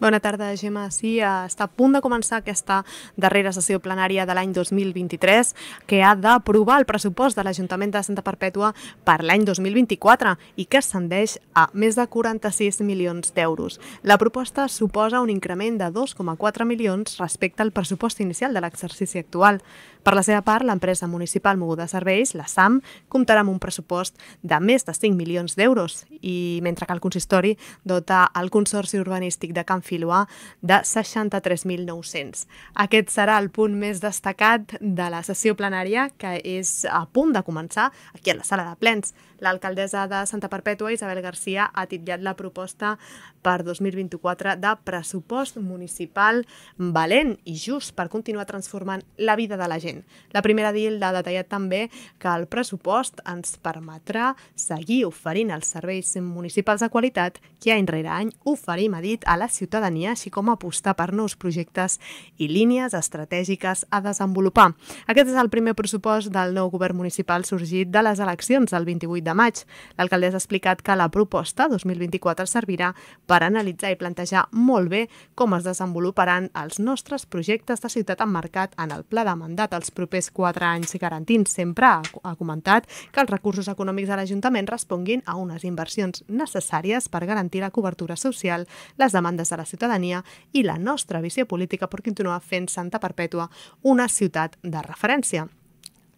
Bona tarda, Gemma. Sí, està a punt de començar aquesta darrera sessió plenària de l'any 2023 que ha d'aprovar el pressupost de l'Ajuntament de Santa Perpètua per l'any 2024 i que ascendeix a més de 46 milions d'euros. La proposta suposa un increment de 2,4 milions respecte al pressupost inicial de l'exercici actual. Per la seva part, l'empresa municipal Moguda Serveis, la SAM, comptarà amb un pressupost de més de 5 milions d'euros i mentre que el consistori dota el Consorci Urbanístic de Can Filoà de 63.900. Aquest serà el punt més destacat de la sessió plenària que és a punt de començar aquí a la sala de plens. L'alcaldessa de Santa Perpètua, Isabel Garcia, ha titllat la proposta per 2024 de pressupost municipal valent i just per continuar transformant la vida de la gent. La primera DIL ha detallat també que el pressupost ens permetrà seguir oferint els serveis municipals de qualitat que any rere any oferim, ha dit, a la ciutadania, així com apostar per nous projectes i línies estratègiques a desenvolupar. Aquest és el primer pressupost del nou govern municipal sorgit de les eleccions del 28 de de maig. L'alcaldessa ha explicat que la proposta 2024 servirà per analitzar i plantejar molt bé com es desenvoluparan els nostres projectes de ciutat emmarcat en el pla de mandat els propers quatre anys garantint sempre, ha comentat, que els recursos econòmics de l'Ajuntament responguin a unes inversions necessàries per garantir la cobertura social, les demandes de la ciutadania i la nostra visió política per continuar fent Santa Perpètua una ciutat de referència.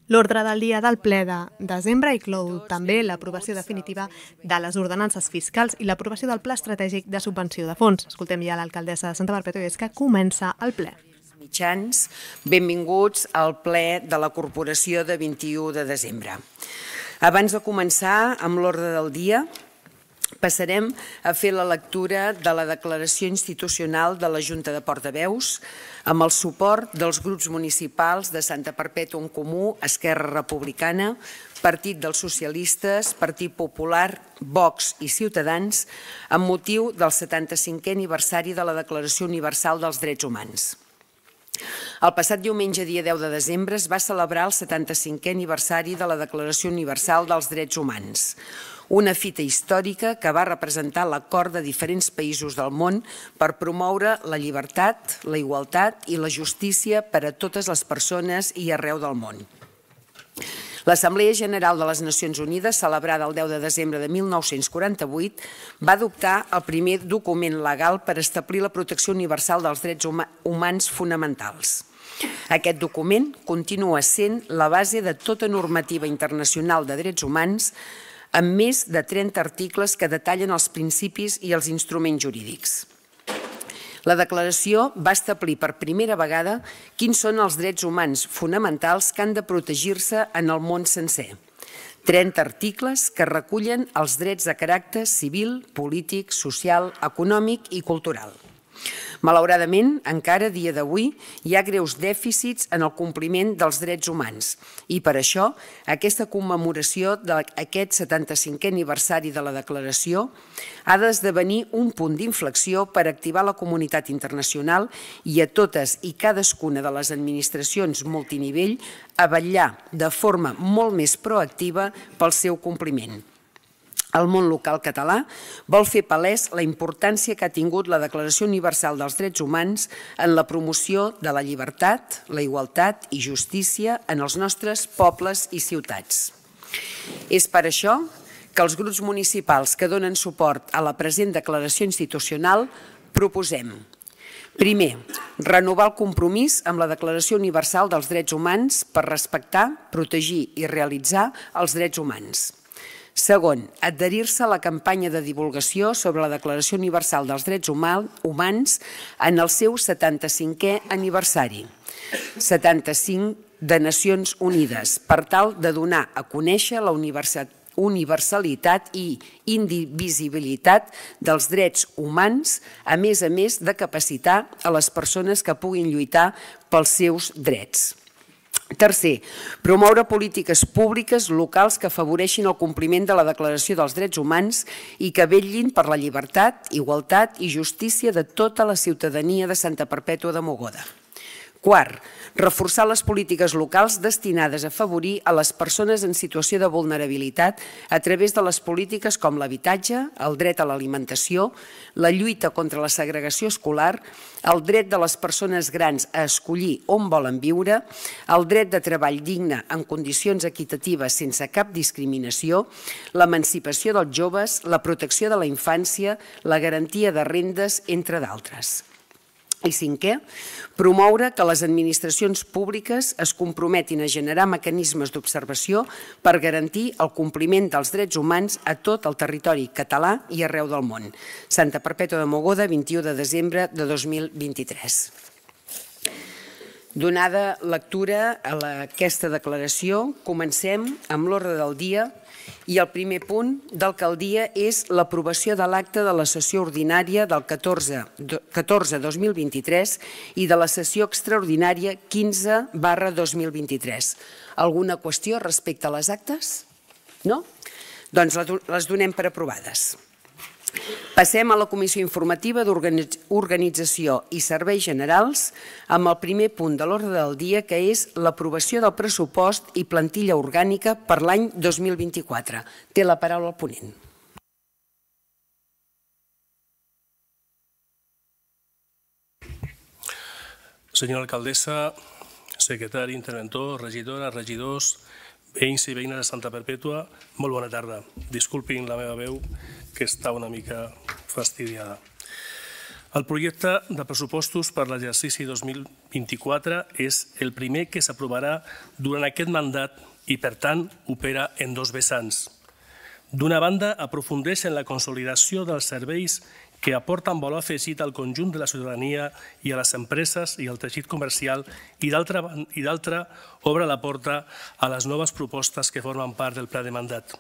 L'ordre del dia del ple de desembre inclou també l'aprovació definitiva de les ordenances fiscals i l'aprovació del pla estratègic de subvenció de fons. Escoltem ja l'alcaldessa de Santa Perpètua, que comença el ple. Mitjans, benvinguts al ple de la Corporació de 21 de desembre. Abans de començar amb l'ordre del dia, Passarem a fer la lectura de la declaració institucional de la Junta de Portaveus amb el suport dels grups municipals de Santa Perpètua en Comú, Esquerra Republicana, Partit dels Socialistes, Partit Popular, Vox i Ciutadans amb motiu del 75è aniversari de la Declaració Universal dels Drets Humans. El passat diumenge, dia 10 de desembre, es va celebrar el 75è aniversari de la Declaració Universal dels Drets Humans, una fita històrica que va representar l'acord de diferents països del món per promoure la llibertat, la igualtat i la justícia per a totes les persones i arreu del món. L'Assemblea General de les Nacions Unides, celebrada el 10 de desembre de 1948, va adoptar el primer document legal per establir la protecció universal dels drets humans fonamentals. Aquest document continua sent la base de tota normativa internacional de drets humans amb més de 30 articles que detallen els principis i els instruments jurídics. La declaració va establir per primera vegada quins són els drets humans fonamentals que han de protegir-se en el món sencer. 30 articles que recullen els drets de caràcter civil, polític, social, econòmic i cultural. Malauradament, encara dia d'avui hi ha greus dèficits en el compliment dels drets humans. I per això aquesta commemoració d'aquest 75è aniversari de la declaració ha d'esdevenir un punt d'inflexió per activar la comunitat internacional i a totes i cadascuna de les administracions multinivell a vetllar de forma molt més proactiva pel seu compliment el món local català vol fer palès la importància que ha tingut la Declaració Universal dels Drets Humans en la promoció de la llibertat, la igualtat i justícia en els nostres pobles i ciutats. És per això que els grups municipals que donen suport a la present declaració institucional proposem Primer, renovar el compromís amb la Declaració Universal dels Drets Humans per respectar, protegir i realitzar els drets humans. Segon, adherir-se a la campanya de divulgació sobre la Declaració Universal dels Drets Humans en el seu 75è aniversari. 75 de Nacions Unides, per tal de donar a conèixer la universalitat i indivisibilitat dels drets humans, a més a més de capacitar a les persones que puguin lluitar pels seus drets. Tercer, promoure polítiques públiques locals que afavoreixin el compliment de la Declaració dels Drets Humans i que vetllin per la llibertat, igualtat i justícia de tota la ciutadania de Santa Perpètua de Mogoda. Quart, reforçar les polítiques locals destinades a afavorir a les persones en situació de vulnerabilitat a través de les polítiques com l'habitatge, el dret a l'alimentació, la lluita contra la segregació escolar, el dret de les persones grans a escollir on volen viure, el dret de treball digne en condicions equitatives sense cap discriminació, l'emancipació dels joves, la protecció de la infància, la garantia de rendes, entre d'altres. I cinquè, promoure que les administracions públiques es comprometin a generar mecanismes d'observació per garantir el compliment dels drets humans a tot el territori català i arreu del món. Santa Perpètua de Mogoda, 21 de desembre de 2023. Donada lectura a aquesta declaració, comencem amb l'ordre del dia i el primer punt d'alcaldia és l'aprovació de l'acte de la sessió ordinària del 14-2023 i de la sessió extraordinària 15 barra 2023. Alguna qüestió respecte a les actes? No? Doncs les donem per aprovades. Passem a la Comissió Informativa d'Organització i Serveis Generals amb el primer punt de l'ordre del dia que és l'aprovació del pressupost i plantilla orgànica per l'any 2024. Té la paraula el ponent. Senyora alcaldessa, secretari, interventor, regidora, regidors, veïns i veïnes de Santa Perpètua, molt bona tarda. Disculpin la meva veu, que està una mica fastidiada. El projecte de pressupostos per l'exercici 2024 és el primer que s'aprovarà durant aquest mandat i, per tant, opera en dos vessants. D'una banda, aprofundeix en la consolidació dels serveis que aporten valor afegit al conjunt de la ciutadania i a les empreses i al teixit comercial i d'altra obre la porta a les noves propostes que formen part del pla de mandat.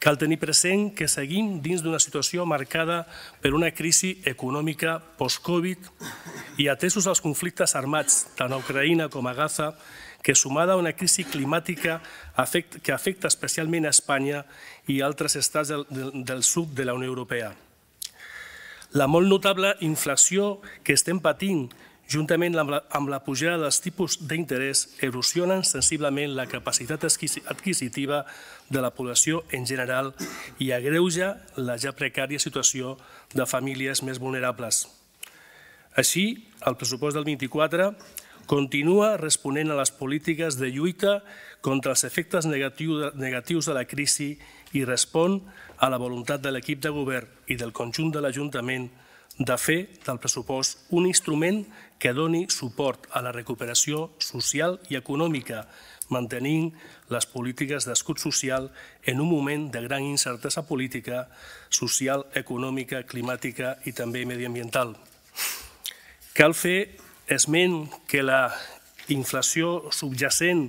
Cal tenir present que seguim dins d'una situació marcada per una crisi econòmica post-Covid i atesos als conflictes armats tant a Ucraïna com a Gaza, que sumada a una crisi climàtica que afecta especialment a Espanya i altres estats del, del sud de la Unió Europea. La molt notable inflació que estem patint juntament amb la, amb la pujada dels tipus d'interès, erosionen sensiblement la capacitat adquisitiva de la població en general i agreuja la ja precària situació de famílies més vulnerables. Així, el pressupost del 24 continua responent a les polítiques de lluita contra els efectes negatius de la crisi i respon a la voluntat de l'equip de govern i del conjunt de l'Ajuntament de fer del pressupost un instrument que doni suport a la recuperació social i econòmica, mantenint les polítiques d'escut social en un moment de gran incertesa política, social, econòmica, climàtica i també mediambiental. Cal fer esment que la inflació subjacent,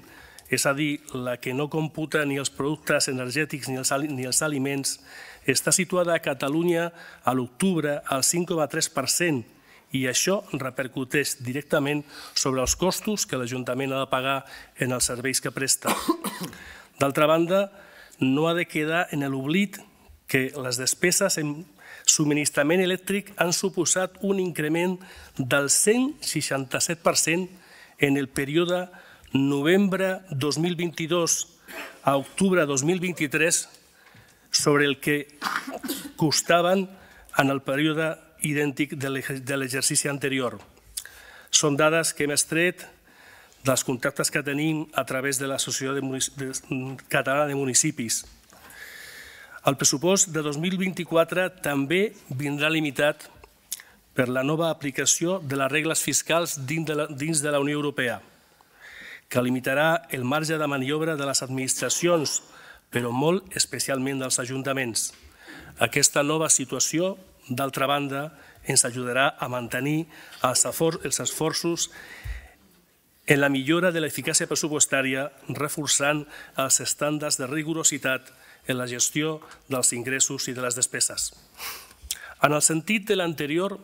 és a dir, la que no computa ni els productes energètics ni els, ni els aliments, està situada a Catalunya a l'octubre al 5,3% i això repercuteix directament sobre els costos que l'Ajuntament ha de pagar en els serveis que presta. D'altra banda, no ha de quedar en l'oblit que les despeses en subministrament elèctric han suposat un increment del 167% en el període novembre 2022 a octubre 2023 sobre el que costaven en el període idèntic de l'exercici anterior. Són dades que hem estret dels contactes que tenim a través de l'Associació Catalana de Municipis, el pressupost de 2024 també vindrà limitat per la nova aplicació de les regles fiscals dins de la, dins de la Unió Europea, que limitarà el marge de maniobra de les administracions, però molt especialment dels ajuntaments. Aquesta nova situació, d'altra banda, ens ajudarà a mantenir els esforços en la millora de l'eficàcia pressupostària, reforçant els estàndards de rigorositat en la gestió dels ingressos i de les despeses. En el sentit de l'anterior,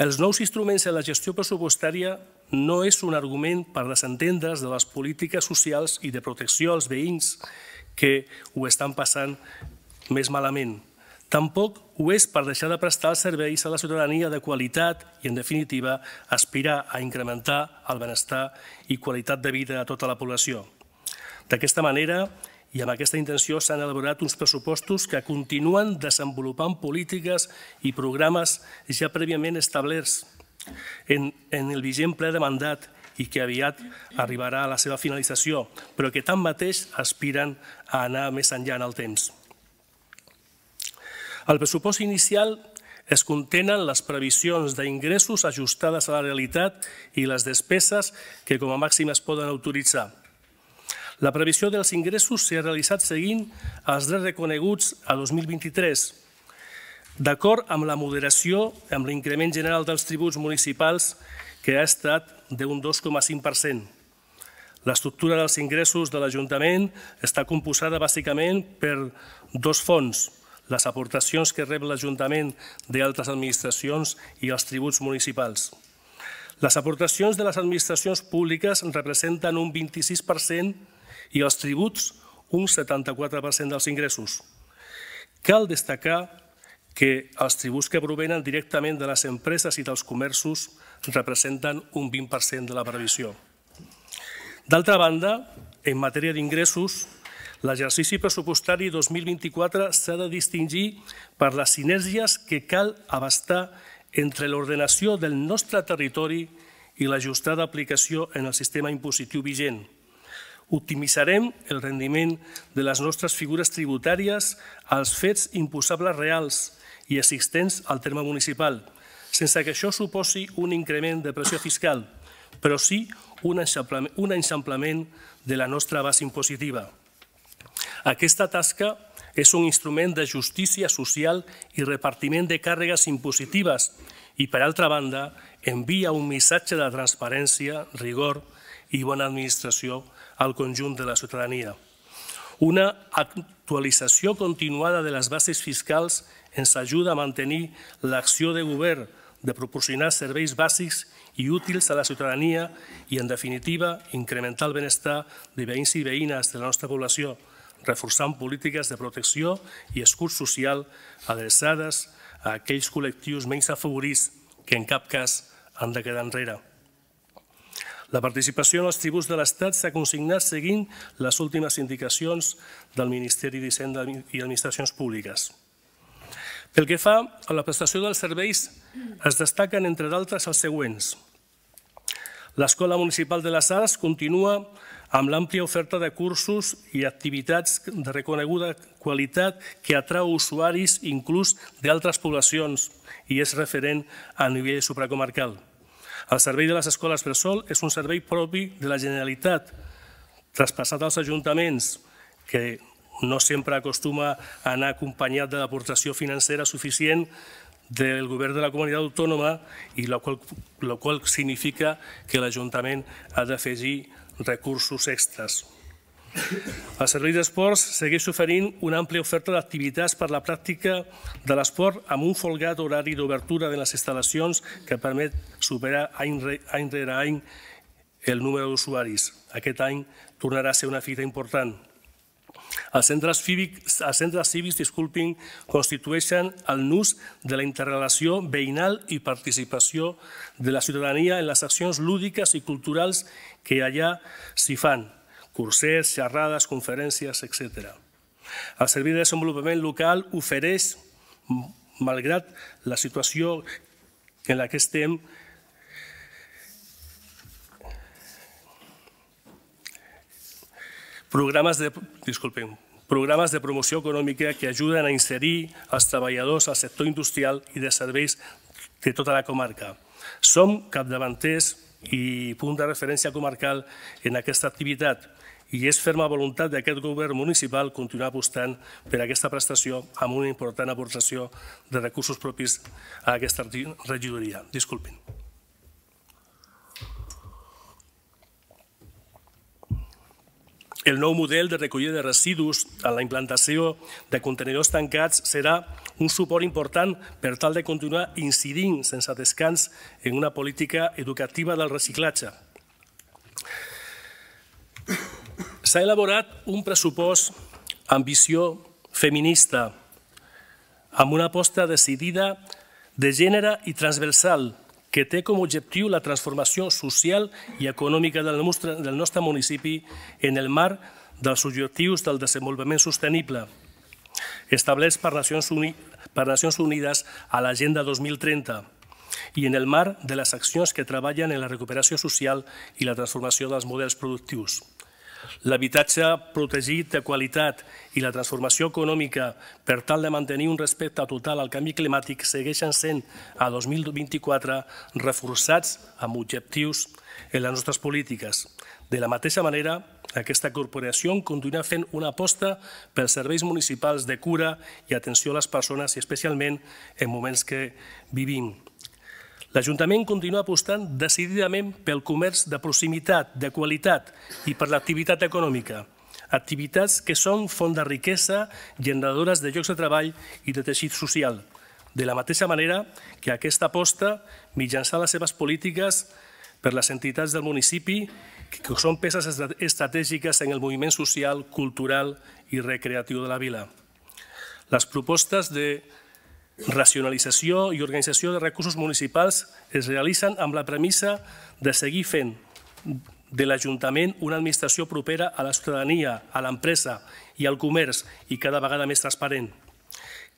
els nous instruments en la gestió pressupostària no és un argument per desentendre's de les polítiques socials i de protecció als veïns que ho estan passant més malament. Tampoc ho és per deixar de prestar els serveis a la ciutadania de qualitat i, en definitiva, aspirar a incrementar el benestar i qualitat de vida a tota la població. D'aquesta manera, i amb aquesta intenció s'han elaborat uns pressupostos que continuen desenvolupant polítiques i programes ja prèviament establerts en, en el vigent ple de mandat i que aviat arribarà a la seva finalització, però que tanmateix aspiren a anar més enllà en el temps. Al pressupost inicial es contenen les previsions d'ingressos ajustades a la realitat i les despeses que com a màxim es poden autoritzar. La previsió dels ingressos s'ha realitzat seguint els drets reconeguts a 2023, d'acord amb la moderació amb l'increment general dels tributs municipals que ha estat d'un 2,5%. L'estructura dels ingressos de l'Ajuntament està composada bàsicament per dos fons, les aportacions que rep l'Ajuntament d'altres administracions i els tributs municipals. Les aportacions de les administracions públiques representen un 26% i els tributs un 74% dels ingressos. Cal destacar que els tributs que provenen directament de les empreses i dels comerços representen un 20% de la previsió. D'altra banda, en matèria d'ingressos, L'exercici pressupostari 2024 s'ha de distingir per les sinergies que cal abastar entre l'ordenació del nostre territori i l'ajustada aplicació en el sistema impositiu vigent. Optimitzarem el rendiment de les nostres figures tributàries als fets imposables reals i existents al terme municipal, sense que això suposi un increment de pressió fiscal, però sí un enxamplament de la nostra base impositiva. Aquesta tasca és un instrument de justícia social i repartiment de càrregues impositives i, per altra banda, envia un missatge de transparència, rigor i bona administració al conjunt de la ciutadania. Una actualització continuada de les bases fiscals ens ajuda a mantenir l'acció de govern de proporcionar serveis bàsics i útils a la ciutadania i, en definitiva, incrementar el benestar de veïns i veïnes de la nostra població, reforçant polítiques de protecció i escut social adreçades a aquells col·lectius menys afavorits que en cap cas han de quedar enrere. La participació en els tributs de l'Estat s'ha consignat seguint les últimes indicacions del Ministeri d'Hisenda i Administracions Públiques. Pel que fa a la prestació dels serveis, es destaquen, entre d'altres, els següents. L'Escola Municipal de les Arts continua amb l'àmplia oferta de cursos i activitats de reconeguda qualitat que atrau usuaris inclús d'altres poblacions i és referent a nivell supracomarcal. El servei de les escoles per sol és un servei propi de la Generalitat, traspassat als ajuntaments, que no sempre acostuma a anar acompanyat de l'aportació financera suficient del govern de la comunitat autònoma i la qual, la qual significa que l'Ajuntament ha d'afegir recursos extras. El Servei d'Esports segueix oferint una àmplia oferta d'activitats per la pràctica de l'esport amb un folgat horari d'obertura de les instal·lacions que permet superar any, any rere any el número d'usuaris. Aquest any tornarà a ser una fita important. Els centres, cívics, els centres cívics disculpin, constitueixen el nus de la interrelació veïnal i participació de la ciutadania en les accions lúdiques i culturals que allà s'hi fan, cursers, xerrades, conferències, etc. El Servei de Desenvolupament Local ofereix, malgrat la situació en la que estem, programes de, disculpen, programes de promoció econòmica que ajuden a inserir els treballadors al sector industrial i de serveis de tota la comarca. Som capdavanters i punt de referència comarcal en aquesta activitat i és ferma voluntat d'aquest govern municipal continuar apostant per aquesta prestació amb una important aportació de recursos propis a aquesta regidoria. Disculpin. El nou model de recollida de residus en la implantació de contenidors tancats serà un suport important per tal de continuar incidint sense descans en una política educativa del reciclatge. S'ha elaborat un pressupost amb visió feminista, amb una aposta decidida de gènere i transversal que té com a objectiu la transformació social i econòmica del nostre, municipi en el marc dels objectius del desenvolupament sostenible, establerts per per Nacions Unides a l'Agenda 2030 i en el marc de les accions que treballen en la recuperació social i la transformació dels models productius. L'habitatge protegit de qualitat i la transformació econòmica per tal de mantenir un respecte total al canvi climàtic segueixen sent a 2024 reforçats amb objectius en les nostres polítiques. De la mateixa manera, aquesta corporació continua fent una aposta pels serveis municipals de cura i atenció a les persones i especialment en moments que vivim. L'Ajuntament continua apostant decididament pel comerç de proximitat, de qualitat i per l'activitat econòmica, activitats que són font de riquesa, generadores de llocs de treball i de teixit social. De la mateixa manera que aquesta aposta, mitjançant les seves polítiques per les entitats del municipi, que són peces estratègiques en el moviment social, cultural i recreatiu de la vila. Les propostes de racionalització i organització de recursos municipals es realitzen amb la premissa de seguir fent de l'Ajuntament una administració propera a la ciutadania, a l'empresa i al comerç i cada vegada més transparent.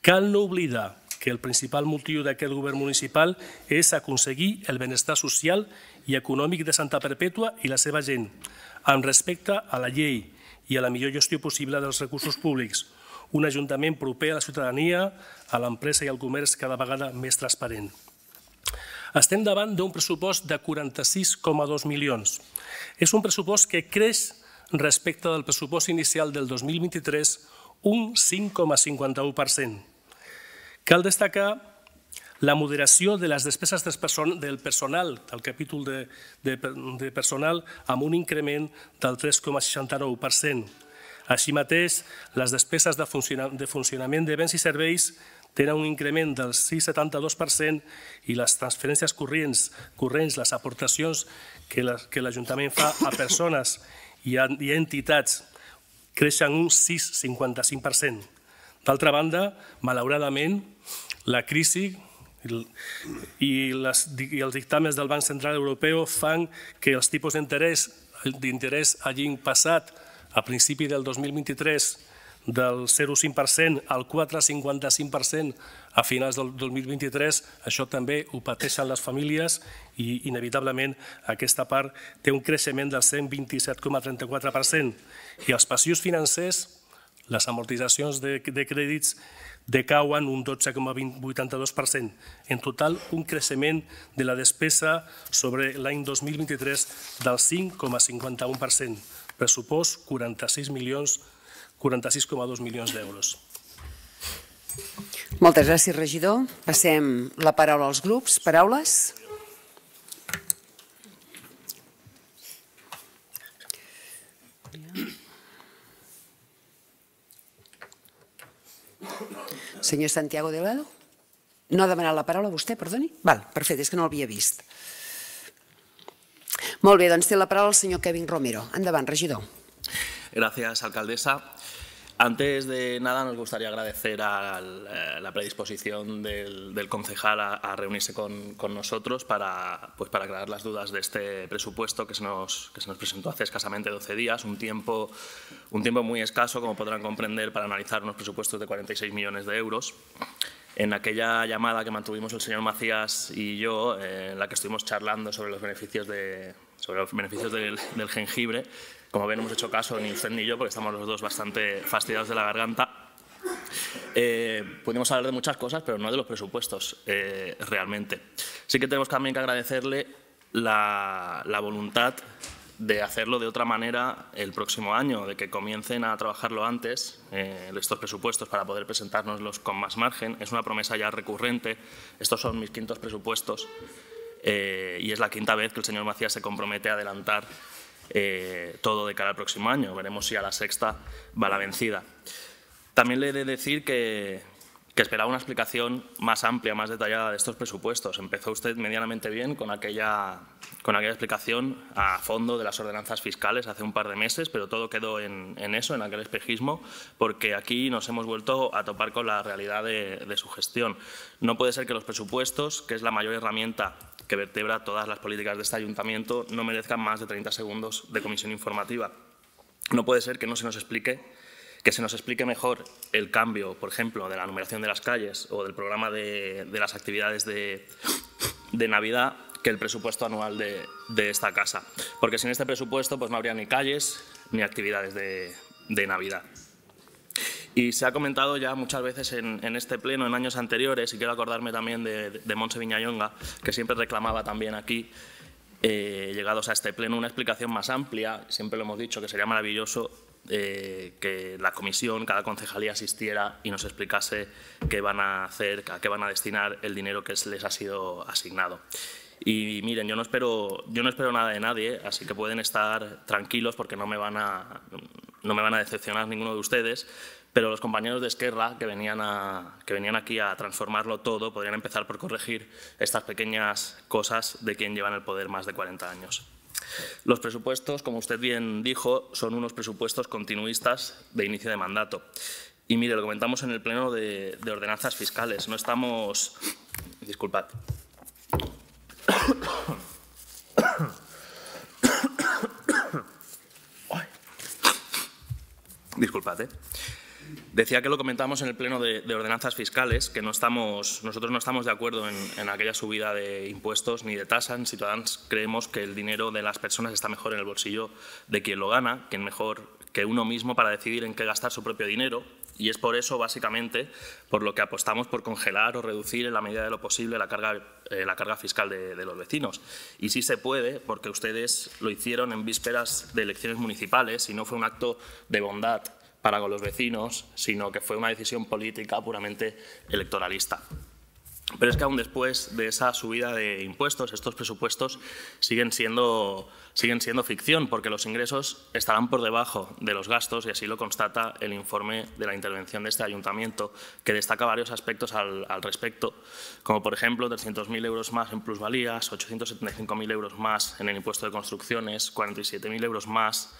Cal no oblidar que el principal motiu d'aquest govern municipal és aconseguir el benestar social i econòmic de Santa Perpètua i la seva gent, amb respecte a la llei i a la millor gestió possible dels recursos públics, un ajuntament proper a la ciutadania, a l'empresa i al comerç cada vegada més transparent. Estem davant d'un pressupost de 46,2 milions. És un pressupost que creix respecte del pressupost inicial del 2023 un 5,51%. Cal destacar la moderació de les despeses del personal, del capítol de, de, de personal, amb un increment del 3,69%. Així mateix, les despeses de, de funcionament de béns i serveis tenen un increment del 6,72% i les transferències corrents, corrents les aportacions que l'Ajuntament fa a persones i a, i a entitats creixen un 6,55%. D'altra banda, malauradament, la crisi i, les, i els dictàmens del Banc Central Europeu fan que els tipus d'interès d'interès hagin passat a principi del 2023 del 0,5% al 4,55% a finals del 2023, això també ho pateixen les famílies i inevitablement aquesta part té un creixement del 127,34%. I els passius financers, les amortitzacions de, de crèdits decauen un 12,82%. En total, un creixement de la despesa sobre l'any 2023 del 5,51% pressupost 46 milions 46,2 milions d'euros. Moltes gràcies, regidor. Passem la paraula als grups. Paraules? Senyor Santiago Delgado? No ha demanat la paraula vostè, perdoni? Val, perfecte, és que no l'havia vist. Molt bé, doncs la paraula el señor Kevin Romero. Endavant, regidor. Gracias, alcaldesa. Antes de nada, nos gustaría agradecer a eh, la predisposición del, concejal a, reunirse con, nosotros para, pues para aclarar las dudas de este presupuesto que se, nos, que se nos presentó hace escasamente 12 días, un tiempo, un tiempo muy escaso, como podrán comprender, para analizar unos presupuestos de 46 millones de euros. En aquella llamada que mantuvimos el señor Macías y yo, eh, en la que estuvimos charlando sobre los beneficios de, sobre los beneficios del, jengibre. Como ven, hemos hecho caso ni usted ni yo, porque estamos los dos bastante fastidiados de la garganta. Eh, pudimos hablar de muchas cosas, pero no de los presupuestos eh, realmente. Sí que tenemos también que agradecerle la, voluntad de hacerlo de otra manera el próximo año, de que comiencen a trabajarlo antes, eh, estos presupuestos, para poder presentárnoslos con más margen. Es una promesa ya recurrente. Estos son mis quintos presupuestos eh, y es la quinta vez que el señor Macías se compromete a adelantar eh, todo de cara al próximo año. Veremos si a la sexta va la vencida. También le he de decir que, que esperaba una explicación más amplia, más detallada de estos presupuestos. Empezó usted medianamente bien con aquella, con aquella explicación a fondo de las ordenanzas fiscales hace un par de meses, pero todo quedó en, eso, en aquel espejismo, porque aquí nos hemos vuelto a topar con la realidad de, de su gestión. No puede ser que los presupuestos, que es la mayor herramienta que vertebra todas las políticas de este ayuntamiento, no merezcan más de 30 segundos de comisión informativa. No puede ser que no se nos explique que se nos explique mejor el cambio, por ejemplo, de la numeración de las calles o del programa de, las actividades de, Navidad que el presupuesto anual de, esta casa. Porque sin este presupuesto pues no habría ni calles ni actividades de, Navidad. Y se ha comentado ya muchas veces en, este pleno, en años anteriores, y quiero acordarme también de, de Monse Viñayonga, que siempre reclamaba también aquí, eh, llegados a este pleno, una explicación más amplia, siempre lo hemos dicho que sería maravilloso eh, que la comisión, cada concejalía asistiera y nos explicase qué van a hacer, a qué van a destinar el dinero que les ha sido asignado. Y miren, yo no espero, yo no espero nada de nadie, así que pueden estar tranquilos porque no me van a, no me van a decepcionar ninguno de ustedes, pero los compañeros de Esquerra que venían, a, que venían aquí a transformarlo todo podrían empezar por corregir estas pequeñas cosas de quien llevan el poder más de 40 años. Los presupuestos, como usted bien dijo, son unos presupuestos continuistas de inicio de mandato. Y mire, lo comentamos en el pleno de, ordenanzas fiscales. No estamos... Disculpad. Disculpad, ¿eh? Decía que lo comentamos en el pleno de, ordenanzas fiscales, que nosotros no estamos de acuerdo en, aquella subida de impuestos ni de tasas. En Ciudadanos creemos que el dinero de las personas está mejor en el bolsillo de quien lo gana, que mejor que uno mismo para decidir en qué gastar su propio dinero. Y es por eso, básicamente, por lo que apostamos por congelar o reducir en la medida de lo posible la carga, eh, fiscal de, de, los vecinos. Y sí se puede, porque ustedes lo hicieron en vísperas de elecciones municipales y no fue un acto de bondad para con los vecinos, sino que fue una decisión política puramente electoralista. Pero es que aún después de esa subida de impuestos, estos presupuestos siguen siendo, siguen siendo ficción, porque los ingresos estarán por debajo de los gastos, y así lo constata el informe de la intervención de este ayuntamiento, que destaca varios aspectos al, al respecto, como por ejemplo 300.000 euros más en plusvalías, 875.000 euros más en el impuesto de construcciones, 47.000 euros más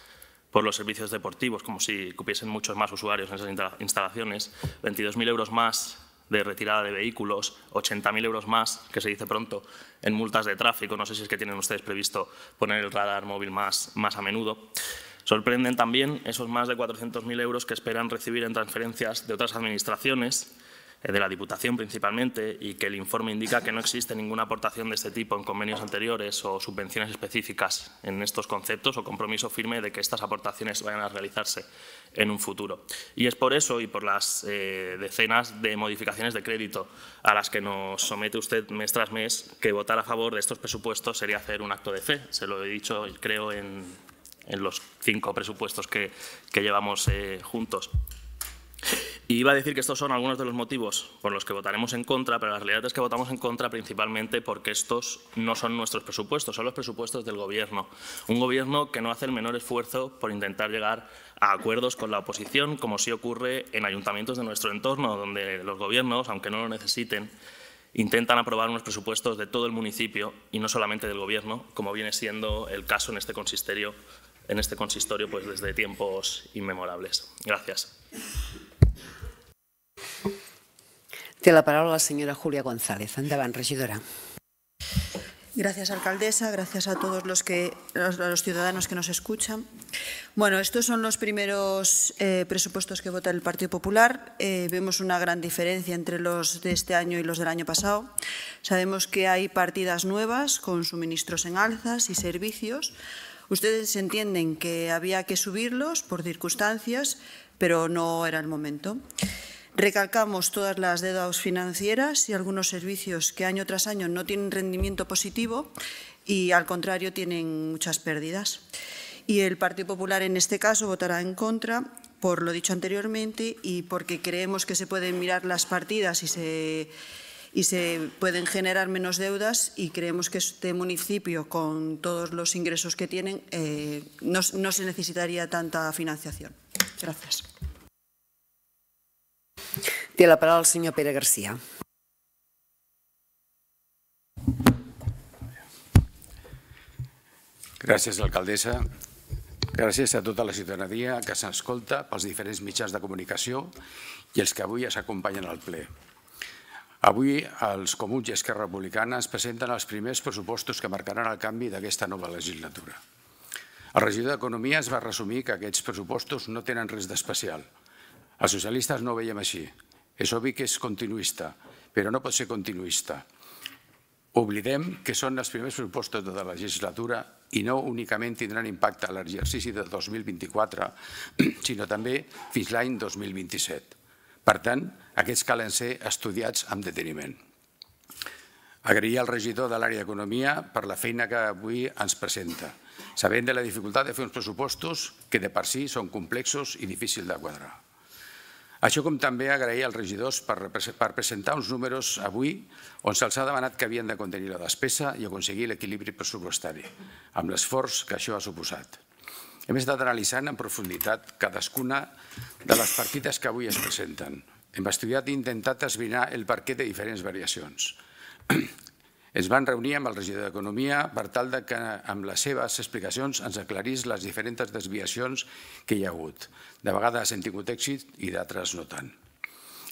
por los servicios deportivos, como si cupiesen muchos más usuarios en esas instalaciones, 22.000 euros más de retirada de vehículos, 80.000 euros más, que se dice pronto, en multas de tráfico. No sé si es que tienen ustedes previsto poner el radar móvil más, más a menudo. Sorprenden también esos más de 400.000 euros que esperan recibir en transferencias de otras administraciones, de la Diputación principalmente, y que el informe indica que no existe ninguna aportación de este tipo en convenios anteriores o subvenciones específicas en estos conceptos o compromiso firme de que estas aportaciones vayan a realizarse en un futuro. Y es por eso y por las eh, decenas de modificaciones de crédito a las que nos somete usted mes tras mes que votar a favor de estos presupuestos sería hacer un acto de fe. Se lo he dicho, creo, en, los cinco presupuestos que, llevamos eh, juntos. Y iba a decir que estos son algunos de los motivos por los que votaremos en contra, pero la realidad es que votamos en contra principalmente porque estos no son nuestros presupuestos, son los presupuestos del Gobierno. Un Gobierno que no hace el menor esfuerzo por intentar llegar a acuerdos con la oposición, como sí ocurre en ayuntamientos de nuestro entorno, donde los gobiernos, aunque no lo necesiten, intentan aprobar unos presupuestos de todo el municipio y no solamente del Gobierno, como viene siendo el caso en este consistorio, en este consistorio pues desde tiempos inmemorables. Gracias. Té la palabra la señora Julia González. Endavant, regidora. Gracias, alcaldesa. Gracias a todos los, que, los ciudadanos que nos escuchan. Bueno, estos son los primeros eh, presupuestos que vota el Partido Popular. Eh, vemos una gran diferencia entre los de este año y los del año pasado. Sabemos que hay partidas nuevas con suministros en alzas y servicios. Ustedes entienden que había que subirlos por circunstancias, pero no era el momento. Recalcamos todas las deudas financieras y algunos servicios que año tras año no tienen rendimiento positivo y al contrario tienen muchas pérdidas. Y el Partido Popular en este caso votará en contra por lo dicho anteriormente y porque creemos que se pueden mirar las partidas y se, y se pueden generar menos deudas y creemos que este municipio, con todos los ingresos que tienen, eh, no, no se necesitaría tanta financiación. Gracias. Té la paraula el senyor Pere Gràcies, alcaldessa. Gràcies a tota la ciutadania que s'escolta pels diferents mitjans de comunicació i els que avui ens acompanyen al ple. Avui els Comuns i Esquerra Republicana ens presenten els primers pressupostos que marcaran el canvi d'aquesta nova legislatura. El regidor d'Economia es va resumir que aquests pressupostos no tenen res d'especial. Els socialistes no ho veiem així. És obvi que és continuista, però no pot ser continuista. Oblidem que són els primers pressupostos de la legislatura i no únicament tindran impacte a l'exercici de 2024, sinó també fins l'any 2027. Per tant, aquests calen ser estudiats amb deteniment. Agrair al regidor de l'àrea d'Economia per la feina que avui ens presenta, sabent de la dificultat de fer uns pressupostos que de per si són complexos i difícils de quadrar. Això com també agrair als regidors per, per presentar uns números avui on se'ls ha demanat que havien de contenir la despesa i aconseguir l'equilibri pressupostari, amb l'esforç que això ha suposat. Hem estat analitzant en profunditat cadascuna de les partides que avui es presenten. Hem estudiat i intentat esbrinar el perquè de diferents variacions. Ens van reunir amb el regidor d'Economia per tal de que amb les seves explicacions ens aclarís les diferents desviacions que hi ha hagut. De vegades hem tingut èxit i d'altres no tant.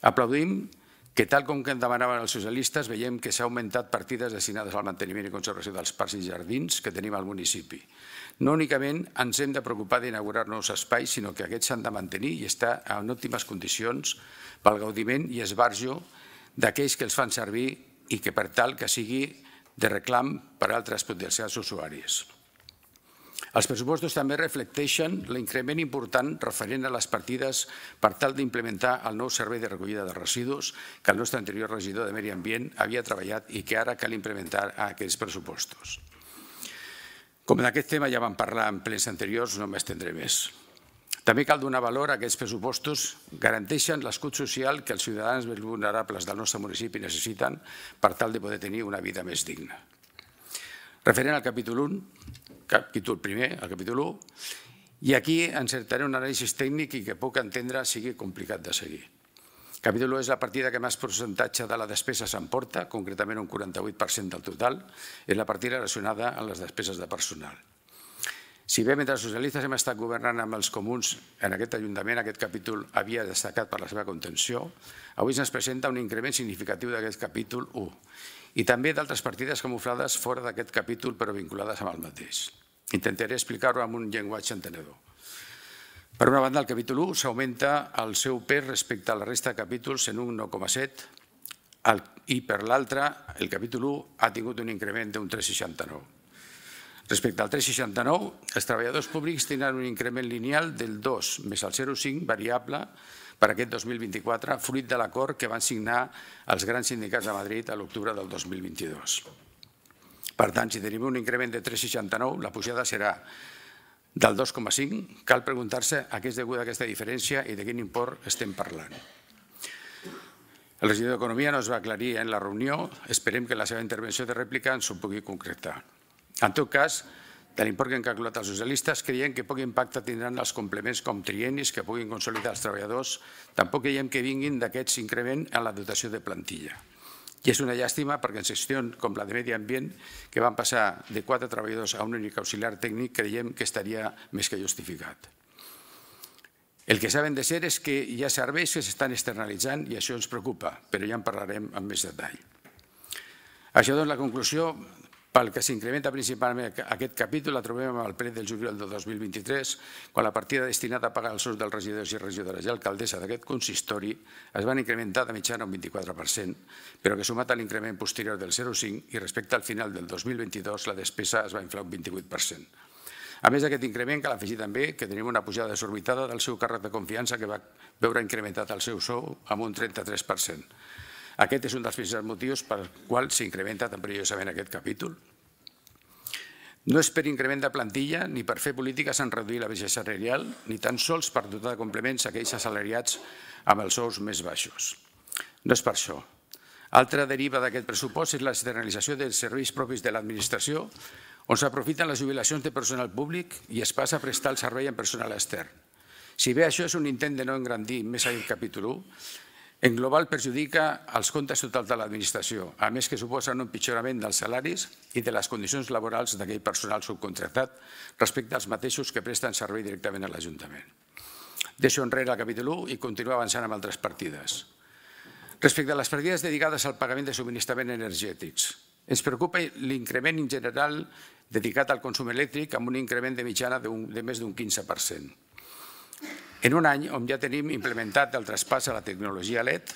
Aplaudim que tal com que demanaven els socialistes, veiem que s'ha augmentat partides destinades al manteniment i conservació dels parcs i jardins que tenim al municipi. No únicament ens hem de preocupar d'inaugurar nous espais, sinó que aquests s'han de mantenir i estar en òptimes condicions pel gaudiment i esbarjo d'aquells que els fan servir i que per tal que sigui de reclam per a altres potencials usuaris. Els pressupostos també reflecteixen l'increment important referent a les partides per tal d'implementar el nou servei de recollida de residus que el nostre anterior regidor de Medi Ambient havia treballat i que ara cal implementar a aquests pressupostos. Com d'aquest tema ja vam parlar en plens anteriors, no m'estendré més. També cal donar valor a aquests pressupostos garanteixen l'escut social que els ciutadans més vulnerables del nostre municipi necessiten per tal de poder tenir una vida més digna. Referent al capítol 1, capítol primer, el capítol 1, i aquí encertaré un anàlisi tècnic i que puc entendre sigui complicat de seguir. Capítol 1 és la partida que més percentatge de la despesa s'emporta, concretament un 48% del total, és la partida relacionada amb les despeses de personal. Si bé mentre els socialistes hem estat governant amb els comuns en aquest Ajuntament, aquest capítol havia destacat per la seva contenció, avui se'ns presenta un increment significatiu d'aquest capítol 1 i també d'altres partides camuflades fora d'aquest capítol però vinculades amb el mateix. Intentaré explicar-ho amb un llenguatge entenedor. Per una banda, el capítol 1 s'augmenta el seu pes respecte a la resta de capítols en un 9,7 i per l'altre, el capítol 1 ha tingut un increment d'un 3,69. Respecte al 3,69, els treballadors públics tenen un increment lineal del 2 més el 0,5 variable per aquest 2024, fruit de l'acord que van signar els grans sindicats de Madrid a l'octubre del 2022. Per tant, si tenim un increment de 3,69, la pujada serà del 2,5. Cal preguntar-se a què és deguda aquesta diferència i de quin import estem parlant. El regidor d'Economia no es va aclarir en la reunió. Esperem que la seva intervenció de rèplica ens ho pugui concretar. En tot cas, de l'import que han calculat els socialistes, creiem que poc impacte tindran els complements com trienis que puguin consolidar els treballadors. Tampoc creiem que vinguin d'aquests increment en la dotació de plantilla. I és una llàstima perquè en seccions com la de Medi Ambient, que van passar de quatre treballadors a un únic auxiliar tècnic, creiem que estaria més que justificat. El que saben de ser és que hi ha serveis que s'estan externalitzant i això ens preocupa, però ja en parlarem amb més detall. Això doncs la conclusió pel que s'incrementa principalment aquest capítol la trobem amb el ple del juliol del 2023, quan la partida destinada a pagar els sous dels regidors i regidores i alcaldessa d'aquest consistori es van incrementar de mitjana un 24%, però que sumat a l'increment posterior del 0,5 i respecte al final del 2022 la despesa es va inflar un 28%. A més d'aquest increment, cal afegir també que tenim una pujada desorbitada del seu càrrec de confiança que va veure incrementat el seu sou amb un 33%. Aquest és un dels principals motius per qual s'incrementa tan perillosament aquest capítol. No és per increment de plantilla ni per fer polítiques en reduir la bellesa salarial, ni tan sols per dotar de complements aquells assalariats amb els sous més baixos. No és per això. Altra deriva d'aquest pressupost és l'externalització dels serveis propis de l'administració, on s'aprofiten les jubilacions de personal públic i es passa a prestar el servei en personal extern. Si bé això és un intent de no engrandir més aquest capítol 1, En global perjudica els comptes totals de l'administració, a més que suposen un pitjorament dels salaris i de les condicions laborals d'aquell personal subcontractat respecte als mateixos que presten servei directament a l'Ajuntament. Deixo enrere el capítol 1 i continuo avançant amb altres partides. Respecte a les partides dedicades al pagament de subministrament energètics, ens preocupa l'increment en general dedicat al consum elèctric amb un increment de mitjana de més d'un 15% en un any on ja tenim implementat el traspàs a la tecnologia LED,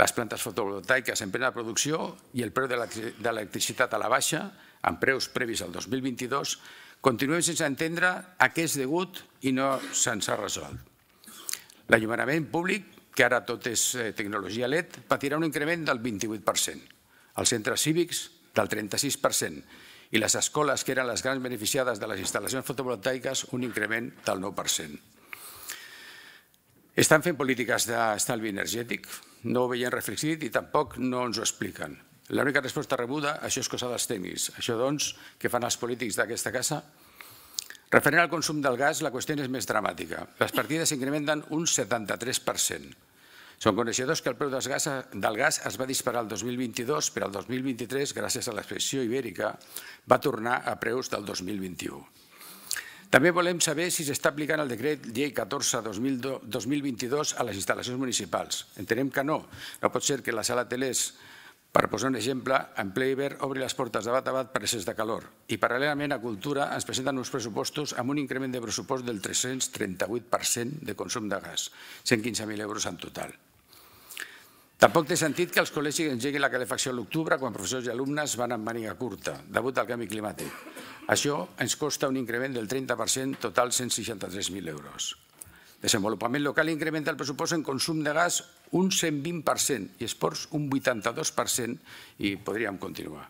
les plantes fotovoltaiques en plena producció i el preu de l'electricitat a la baixa, amb preus previs al 2022, continuem sense entendre a què és degut i no se'ns ha resolt. L'allumenament públic, que ara tot és eh, tecnologia LED, patirà un increment del 28%, els centres cívics del 36% i les escoles, que eren les grans beneficiades de les instal·lacions fotovoltaiques, un increment del 9%. Estan fent polítiques d'estalvi energètic, no ho veiem reflexit i tampoc no ens ho expliquen. L'única resposta rebuda, això és cosa dels tècnics. Això, doncs, que fan els polítics d'aquesta casa? Referent al consum del gas, la qüestió és més dramàtica. Les partides s'incrementen un 73%. Són coneixedors que el preu del gas, del gas es va disparar el 2022, però el 2023, gràcies a l'expressió ibèrica, va tornar a preus del 2021. També volem saber si s'està aplicant el decret llei 14-2022 a les instal·lacions municipals. Entenem que no. No pot ser que la sala telers, per posar un exemple, en ple hivern obri les portes de bat a bat per excés de calor. I paral·lelament a Cultura ens presenten uns pressupostos amb un increment de pressupost del 338% de consum de gas, 115.000 euros en total. Tampoc té sentit que els col·legis engeguin la calefacció a l'octubre quan professors i alumnes van amb màniga curta, degut al canvi climàtic. Això ens costa un increment del 30%, total 163.000 euros. Desenvolupament local incrementa el pressupost en consum de gas un 120% i esports un 82% i podríem continuar.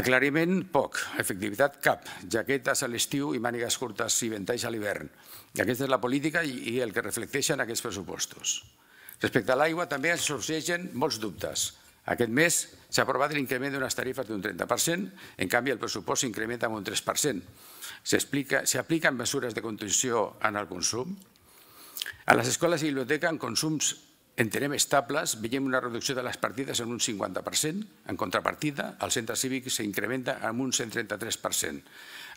Aclariment, poc. Efectivitat, cap. Jaquetes a l'estiu i mànigues curtes i ventalls a l'hivern. Aquesta és la política i el que reflecteixen aquests pressupostos. Respecte a l'aigua, també ens sorgeixen molts dubtes. Aquest mes s'ha aprovat l'increment d'unes tarifes d'un 30%, en canvi el pressupost s'incrementa amb un 3%. S'apliquen mesures de contenció en el consum? A les escoles i biblioteques, en consums entenem estables, veiem una reducció de les partides en un 50%, en contrapartida, el centre cívic s'incrementa en un 133%.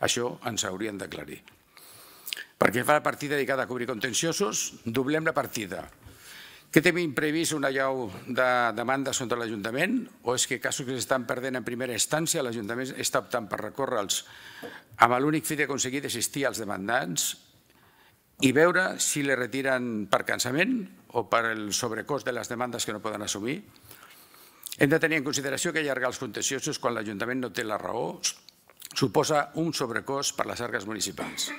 Això ens haurien d'aclarir. Perquè fa la partida dedicada a cobrir contenciosos, doblem la partida, què tenim previst una llau de demandes contra l'Ajuntament o és que casos que s'estan perdent en primera instància l'Ajuntament està optant per recórrer-los amb l'únic fi d'aconseguir desistir als demandants i veure si les retiren per cansament o per el sobrecost de les demandes que no poden assumir? Hem de tenir en consideració que allargar els contenciosos quan l'Ajuntament no té la raó suposa un sobrecost per les arques municipals.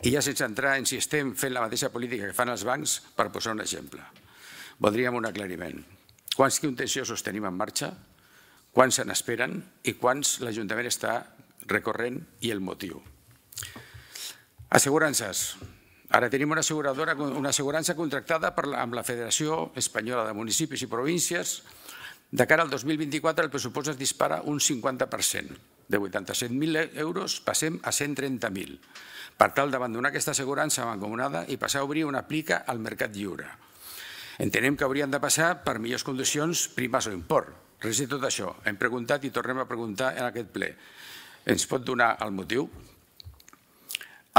I ja sense entrar en si estem fent la mateixa política que fan els bancs, per posar un exemple. Voldríem un aclariment. Quants contenciosos tenim en marxa? Quants se n'esperen? I quants l'Ajuntament està recorrent i el motiu? Assegurances. Ara tenim una asseguradora, una assegurança contractada per, amb la Federació Espanyola de Municipis i Províncies. De cara al 2024 el pressupost es dispara un 50%. De 87.000 euros passem a 130.000 per tal d'abandonar aquesta assegurança mancomunada i passar a obrir una plica al mercat lliure. Entenem que haurien de passar per millors condicions, primes o import. Res de tot això. Hem preguntat i tornem a preguntar en aquest ple. Ens pot donar el motiu?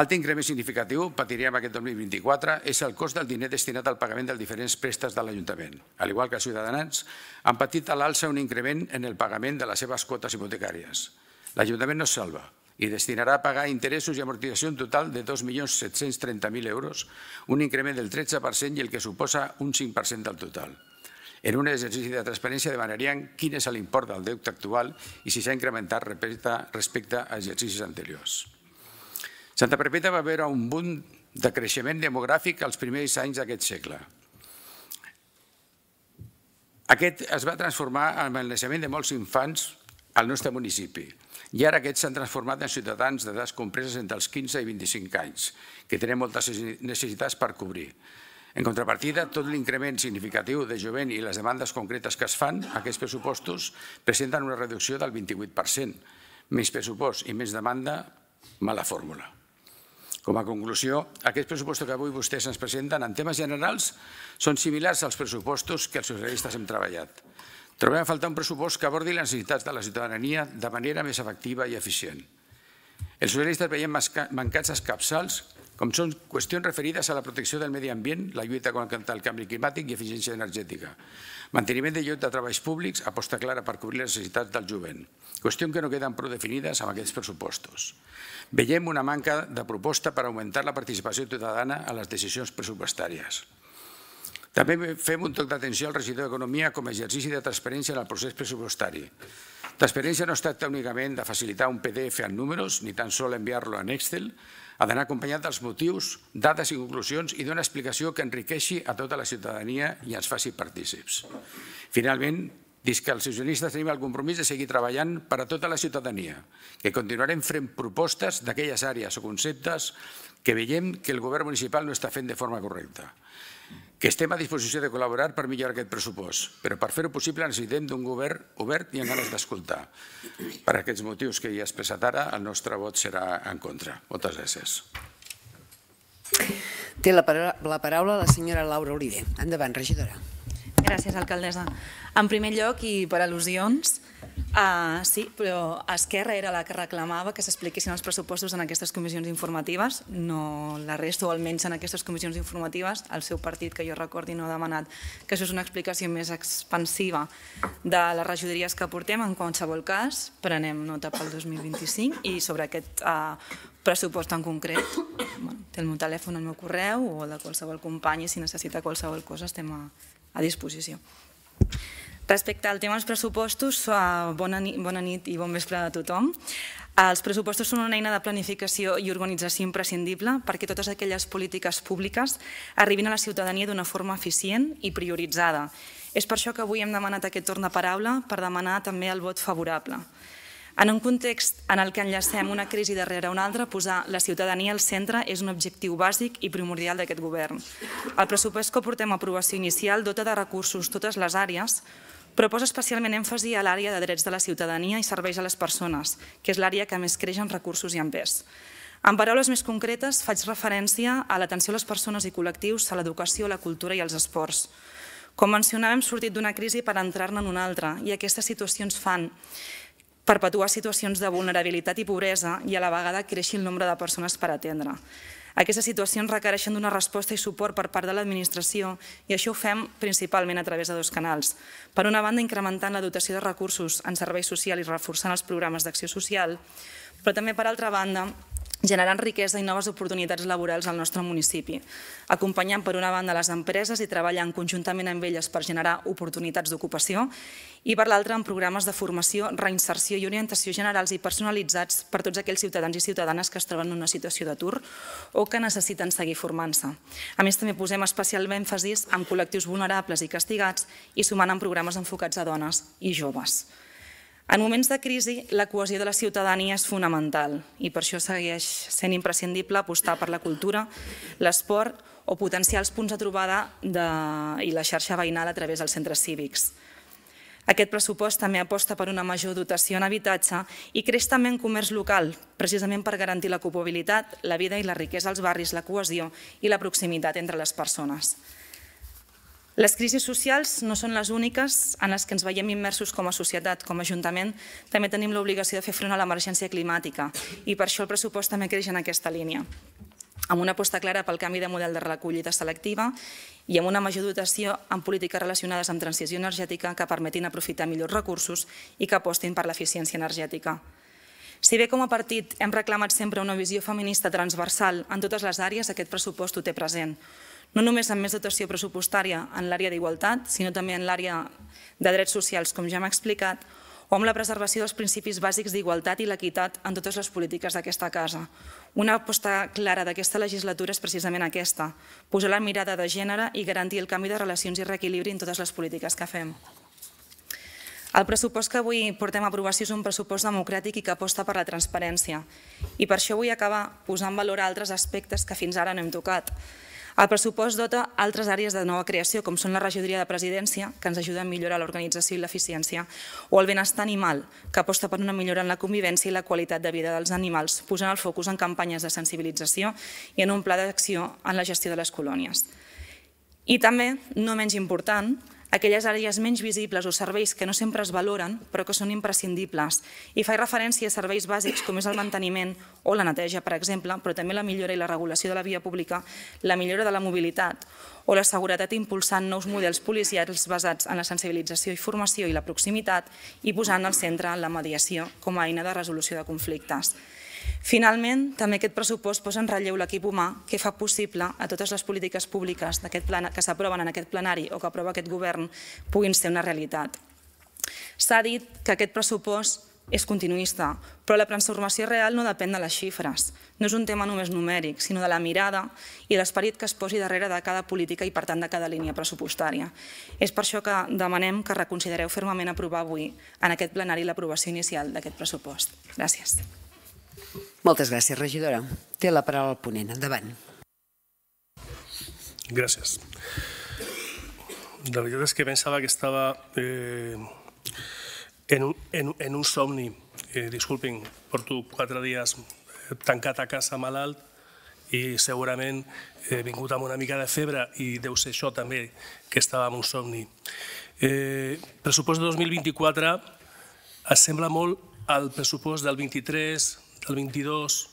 Altre increment significatiu, patiríem aquest 2024, és el cost del diner destinat al pagament dels diferents prestes de l'Ajuntament. Al igual que els ciutadans, han patit a l'alça un increment en el pagament de les seves quotes hipotecàries. L'Ajuntament no es salva i destinarà a pagar interessos i amortització en total de 2.730.000 euros, un increment del 13% i el que suposa un 5% del total. En un exercici de transparència demanaríem quin és l'import del deute actual i si s'ha incrementat respecte a exercicis anteriors. Santa Perpètua va veure un boom de creixement demogràfic als primers anys d'aquest segle. Aquest es va transformar amb el naixement de molts infants al nostre municipi i ara aquests s'han transformat en ciutadans d'edats compreses entre els 15 i 25 anys, que tenen moltes necessitats per cobrir. En contrapartida, tot l'increment significatiu de jovent i les demandes concretes que es fan, aquests pressupostos presenten una reducció del 28%. Més pressupost i més demanda, mala fórmula. Com a conclusió, aquests pressupostos que avui vostès ens presenten en temes generals són similars als pressupostos que els socialistes hem treballat. Trobem a faltar un pressupost que abordi les necessitats de la ciutadania de manera més efectiva i eficient. Els socialistes veiem mancats els capçals com són qüestions referides a la protecció del medi ambient, la lluita contra el canvi climàtic i eficiència energètica, manteniment de lloc de treballs públics, aposta clara per cobrir les necessitats del jovent, qüestions que no queden prou definides amb aquests pressupostos. Veiem una manca de proposta per augmentar la participació ciutadana a les decisions pressupostàries. També fem un toc d'atenció al regidor d'Economia com a exercici de transparència en el procés pressupostari. Transparència no es tracta únicament de facilitar un PDF en números, ni tan sol enviar-lo en Excel, ha d'anar acompanyat dels motius, dades i conclusions i d'una explicació que enriqueixi a tota la ciutadania i ens faci partícips. Finalment, dic que els socialistes tenim el compromís de seguir treballant per a tota la ciutadania, que continuarem fent propostes d'aquelles àrees o conceptes que veiem que el govern municipal no està fent de forma correcta que estem a disposició de col·laborar per millorar aquest pressupost, però per fer-ho possible necessitem d'un govern obert i amb ganes d'escoltar. Per aquests motius que ja he expressat ara, el nostre vot serà en contra. Moltes gràcies. Té la paraula la senyora Laura Oliver. Endavant, regidora. Gràcies, alcaldessa. En primer lloc, i per al·lusions, Uh, sí, però Esquerra era la que reclamava que s'expliquessin els pressupostos en aquestes comissions informatives, no la resta, o almenys en aquestes comissions informatives, el seu partit, que jo recordi, no ha demanat que això és una explicació més expansiva de les regidories que portem. En qualsevol cas, prenem nota pel 2025 i sobre aquest uh, pressupost en concret, bueno, té el meu telèfon, el meu correu o el de qualsevol company i si necessita qualsevol cosa estem a, a disposició. Respecte al tema dels pressupostos, bona nit, bona nit i bon vespre a tothom. Els pressupostos són una eina de planificació i organització imprescindible perquè totes aquelles polítiques públiques arribin a la ciutadania d'una forma eficient i prioritzada. És per això que avui hem demanat aquest torn de paraula per demanar també el vot favorable. En un context en el que enllacem una crisi darrere una altra, posar la ciutadania al centre és un objectiu bàsic i primordial d'aquest govern. El pressupost que portem a aprovació inicial dota de recursos totes les àrees, però posa especialment èmfasi a l'àrea de drets de la ciutadania i serveis a les persones, que és l'àrea que més creix en recursos i en pes. En paraules més concretes, faig referència a l'atenció a les persones i col·lectius, a l'educació, la cultura i els esports. Com mencionàvem, hem sortit d'una crisi per entrar-ne en una altra i aquestes situacions fan perpetuar situacions de vulnerabilitat i pobresa i a la vegada creixi el nombre de persones per atendre. Aquestes situacions requereixen d'una resposta i suport per part de l'administració i això ho fem principalment a través de dos canals. Per una banda, incrementant la dotació de recursos en serveis socials i reforçant els programes d'acció social, però també per altra banda, generant riquesa i noves oportunitats laborals al nostre municipi, acompanyant per una banda les empreses i treballant conjuntament amb elles per generar oportunitats d'ocupació i per l'altra en programes de formació, reinserció i orientació generals i personalitzats per tots aquells ciutadans i ciutadanes que es troben en una situació d'atur o que necessiten seguir formant-se. A més, també posem especial èmfasis en col·lectius vulnerables i castigats i sumant en programes enfocats a dones i joves. En moments de crisi, la cohesió de la ciutadania és fonamental i per això segueix sent imprescindible apostar per la cultura, l'esport o potenciar els punts de trobada de, i la xarxa veïnal a través dels centres cívics. Aquest pressupost també aposta per una major dotació en habitatge i creix també en comerç local, precisament per garantir l'ocupabilitat, la vida i la riquesa als barris, la cohesió i la proximitat entre les persones. Les crisis socials no són les úniques en les que ens veiem immersos com a societat, com a Ajuntament. També tenim l'obligació de fer front a l'emergència climàtica i per això el pressupost també creix en aquesta línia amb una aposta clara pel canvi de model de recollida selectiva i amb una major dotació en polítiques relacionades amb transició energètica que permetin aprofitar millors recursos i que apostin per l'eficiència energètica. Si bé com a partit hem reclamat sempre una visió feminista transversal en totes les àrees, aquest pressupost ho té present no només amb més dotació pressupostària en l'àrea d'igualtat, sinó també en l'àrea de drets socials, com ja hem explicat, o amb la preservació dels principis bàsics d'igualtat i l'equitat en totes les polítiques d'aquesta casa. Una aposta clara d'aquesta legislatura és precisament aquesta, posar la mirada de gènere i garantir el canvi de relacions i reequilibri en totes les polítiques que fem. El pressupost que avui portem a aprovació és un pressupost democràtic i que aposta per la transparència. I per això vull acabar posant valor altres aspectes que fins ara no hem tocat. El pressupost dota altres àrees de nova creació, com són la regidoria de presidència, que ens ajuda a millorar l'organització i l'eficiència, o el benestar animal, que aposta per una millora en la convivència i la qualitat de vida dels animals, posant el focus en campanyes de sensibilització i en un pla d'acció en la gestió de les colònies. I també, no menys important, aquelles àrees menys visibles o serveis que no sempre es valoren però que són imprescindibles i faig referència a serveis bàsics com és el manteniment o la neteja, per exemple, però també la millora i la regulació de la via pública, la millora de la mobilitat o la seguretat impulsant nous models policials basats en la sensibilització i formació i la proximitat i posant al centre la mediació com a eina de resolució de conflictes. Finalment, també aquest pressupost posa en relleu l'equip humà que fa possible a totes les polítiques públiques que s'aproven en aquest plenari o que aprova aquest govern puguin ser una realitat. S'ha dit que aquest pressupost és continuista, però la transformació real no depèn de les xifres. No és un tema només numèric, sinó de la mirada i l'esperit que es posi darrere de cada política i, per tant, de cada línia pressupostària. És per això que demanem que reconsidereu fermament aprovar avui en aquest plenari l'aprovació inicial d'aquest pressupost. Gràcies. Moltes gràcies, regidora. Té la paraula el ponent. Endavant. Gràcies. La veritat és que pensava que estava eh, en, un, en, en un somni. Eh, disculpin, porto quatre dies eh, tancat a casa malalt i segurament he vingut amb una mica de febre i deu ser això també, que estava en un somni. Eh, pressupost de 2024 es sembla molt al pressupost del 23, del 22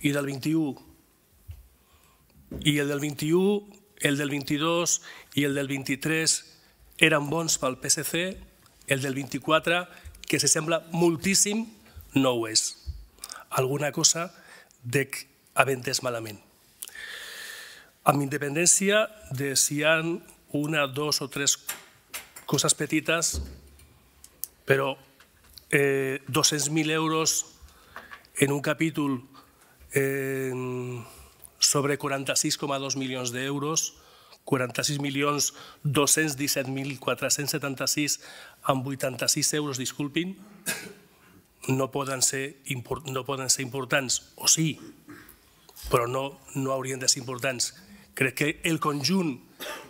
i del 21. I el del 21, el del 22 i el del 23 eren bons pel PSC, el del 24, que se sembla moltíssim, no ho és. Alguna cosa dec haver entès malament. Amb independència de si hi ha una, dos o tres coses petites, però eh, 200.000 euros en un capítol eh, sobre 46,2 milions d'euros, 46 milions 217.476 amb 86 euros, disculpin, no poden ser, no poden ser importants, o sí, però no, no haurien de ser importants. Crec que el conjunt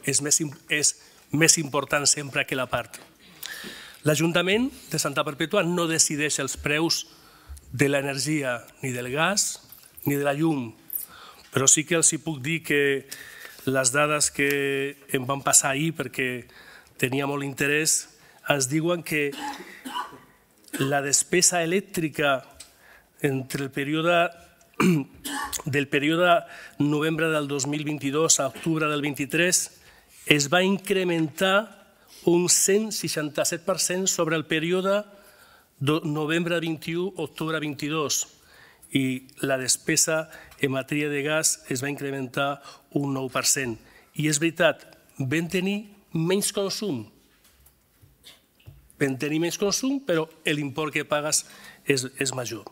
és més, és més important sempre que la part. L'Ajuntament de Santa Perpètua no decideix els preus de l'energia, ni del gas, ni de la llum. Però sí que els hi puc dir que les dades que em van passar ahir, perquè tenia molt interès, ens diuen que la despesa elèctrica entre el període del període novembre del 2022 a octubre del 23 es va incrementar un 167% sobre el període novembre 21, octubre 22 i la despesa en matèria de gas es va incrementar un 9%. I és veritat, vam tenir menys consum. Vam tenir menys consum, però l'import que pagues és, és major.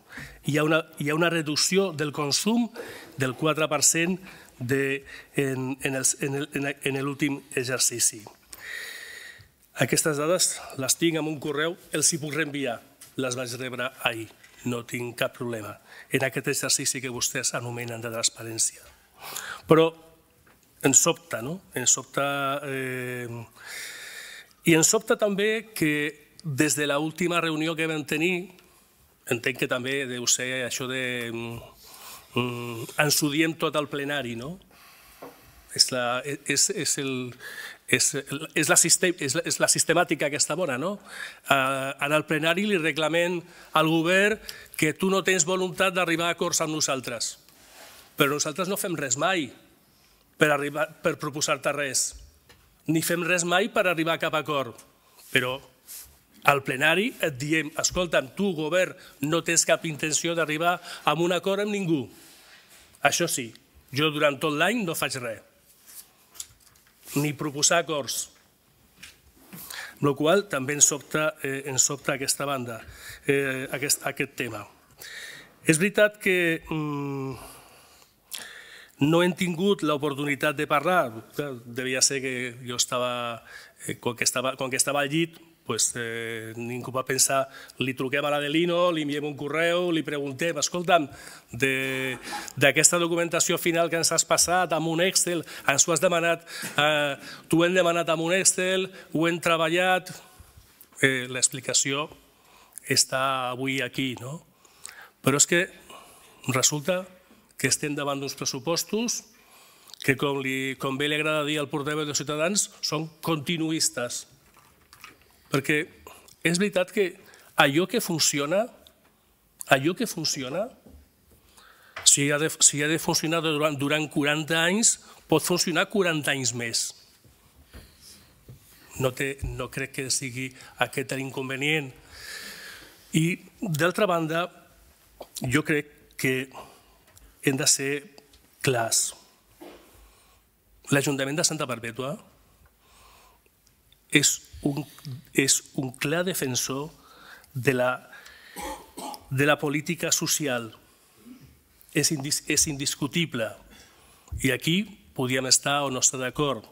Hi ha, una, hi ha una reducció del consum del 4% de, en, en l'últim exercici. Aquestes dades les tinc en un correu, els hi puc reenviar les vaig rebre ahir. No tinc cap problema en aquest exercici que vostès anomenen de transparència. Però ens sobta, no? Ens sobta... Eh, I ens sobta també que des de l'última reunió que vam tenir, entenc que també deu ser això de... Mm, ens ho diem tot al plenari, no? És, la, és, és, el, és, és, la, és, la, és la sistemàtica aquesta bona, no? Eh, en el plenari li reclamem al govern que tu no tens voluntat d'arribar a acords amb nosaltres. Però nosaltres no fem res mai per, arribar, per proposar-te res. Ni fem res mai per arribar a cap acord. Però al plenari et diem, escolta'm, tu, govern, no tens cap intenció d'arribar a un acord amb ningú. Això sí, jo durant tot l'any no faig res ni proposar acords. Amb la qual també ens sobta, eh, ens sobta aquesta banda, eh, aquest, aquest tema. És veritat que mm, no hem tingut l'oportunitat de parlar, devia ser que jo estava, eh, que estava, quan que estava al llit, pues, eh, ningú va pensar, li truquem a l'Adelino, li enviem un correu, li preguntem, escolta'm, d'aquesta documentació final que ens has passat amb un Excel, ens ho has demanat, eh, t'ho hem demanat amb un Excel, ho hem treballat, eh, l'explicació està avui aquí, no? Però és que resulta que estem davant d'uns pressupostos que, com, li, com bé li agrada dir al portaveu de Ciutadans, són continuistes. Perquè és veritat que allò que funciona, allò que funciona, si ha de, si ha de funcionar durant, durant 40 anys, pot funcionar 40 anys més. No, té, no crec que sigui aquest l'inconvenient. I, d'altra banda, jo crec que hem de ser clars. L'Ajuntament de Santa Perpètua és un, és un clar defensor de la, de la política social. És, indis, és indiscutible. I aquí podíem estar o no estar d'acord.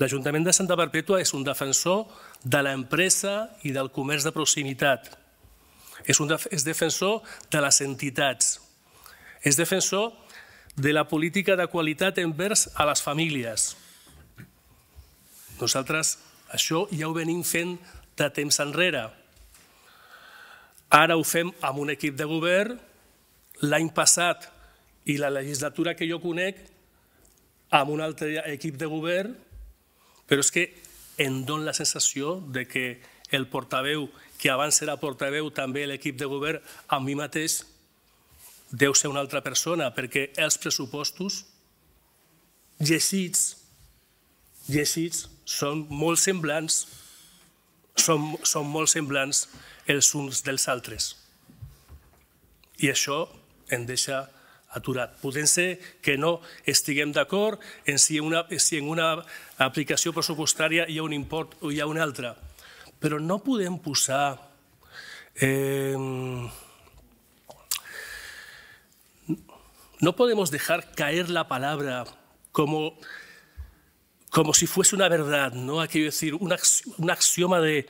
L'Ajuntament de Santa Perpètua és un defensor de l'empresa i del comerç de proximitat. És, un, és defensor de les entitats. És defensor de la política de qualitat envers a les famílies. Nosaltres això ja ho venim fent de temps enrere. Ara ho fem amb un equip de govern. L'any passat i la legislatura que jo conec amb un altre equip de govern, però és que em dóna la sensació de que el portaveu, que abans era portaveu també l'equip de govern, amb mi mateix, deu ser una altra persona, perquè els pressupostos llegits, llegits, són molt semblants, són, són molt semblants els uns dels altres. I això em deixa aturat. Podem ser que no estiguem d'acord en si, una, si en una aplicació pressupostària hi ha un import o hi ha un altre, però no podem posar eh, no podemos dejar caer la palabra como como si fuese una verdad, ¿no? Hay decir, un, un axioma de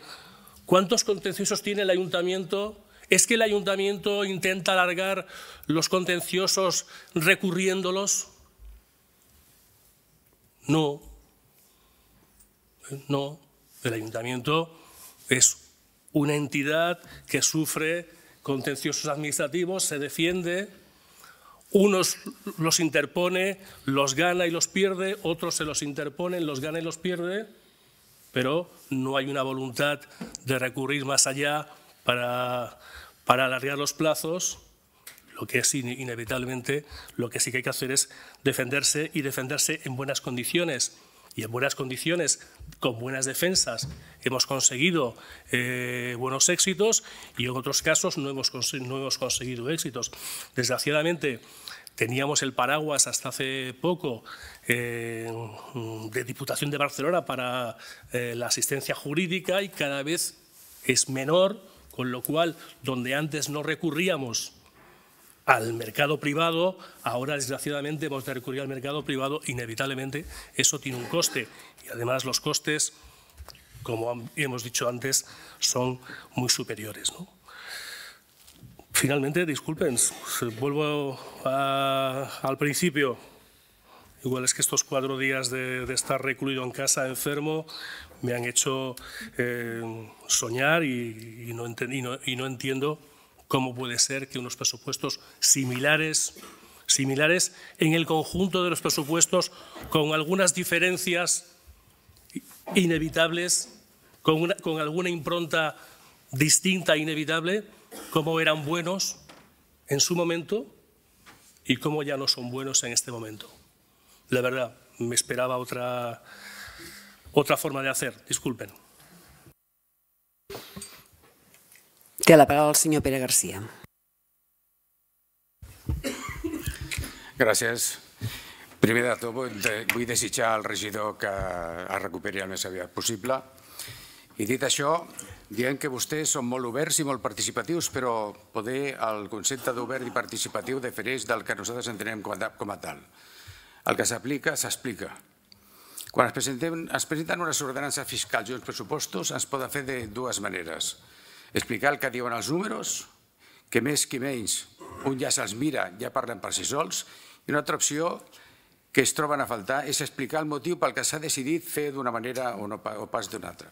¿cuántos contenciosos tiene el ayuntamiento? ¿Es que el ayuntamiento intenta alargar los contenciosos recurriéndolos? No, no. El ayuntamiento es una entidad que sufre contenciosos administrativos, se defiende, unos los interpone, los gana y los pierde, otros se los interponen, los gana y los pierde, pero no hay una voluntad de recurrir más allá para, para alargar los plazos. Lo que es inevitablemente, lo que sí que hay que hacer es defenderse y defenderse en buenas condiciones y en buenas condiciones, con buenas defensas, hemos conseguido eh, buenos éxitos y en otros casos no hemos, conseguido éxitos. Desgraciadamente, teníamos el paraguas hasta hace poco eh, de Diputación de Barcelona para eh, la asistencia jurídica y cada vez es menor, con lo cual, donde antes no recurríamos al mercado privado, ahora desgraciadamente hemos de recurrir al mercado privado, inevitablemente eso tiene un coste y además los costes, como hemos dicho antes, son muy superiores. Finalmente, disculpen, vuelvo al principio. Igual es que estos cuatro días de, estar recluido en casa enfermo me han hecho eh, soñar y, no y no entiendo ¿Cómo puede ser que unos presupuestos similares, similares en el conjunto de los presupuestos, con algunas diferencias inevitables, con, alguna impronta distinta e inevitable, cómo eran buenos en su momento y cómo ya no son buenos en este momento? La verdad, me esperaba otra, otra forma de hacer. Disculpen. Té la paraula el senyor Pere Garcia. Gràcies. Primer de tot, vull desitjar al regidor que es recuperi el més aviat possible. I dit això, dient que vostès són molt oberts i molt participatius, però poder el concepte d'obert i participatiu difereix del que nosaltres entenem com a tal. El que s'aplica, s'explica. Quan es presenten unes ordenances fiscals i uns pressupostos, es poden fer de dues maneres. Explicar el que diuen els números, que més que menys. Un ja se'ls mira, ja parlen per si sols, i una altra opció que es troben a faltar és explicar el motiu pel que s'ha decidit fer d'una manera o, no, pas d'una altra.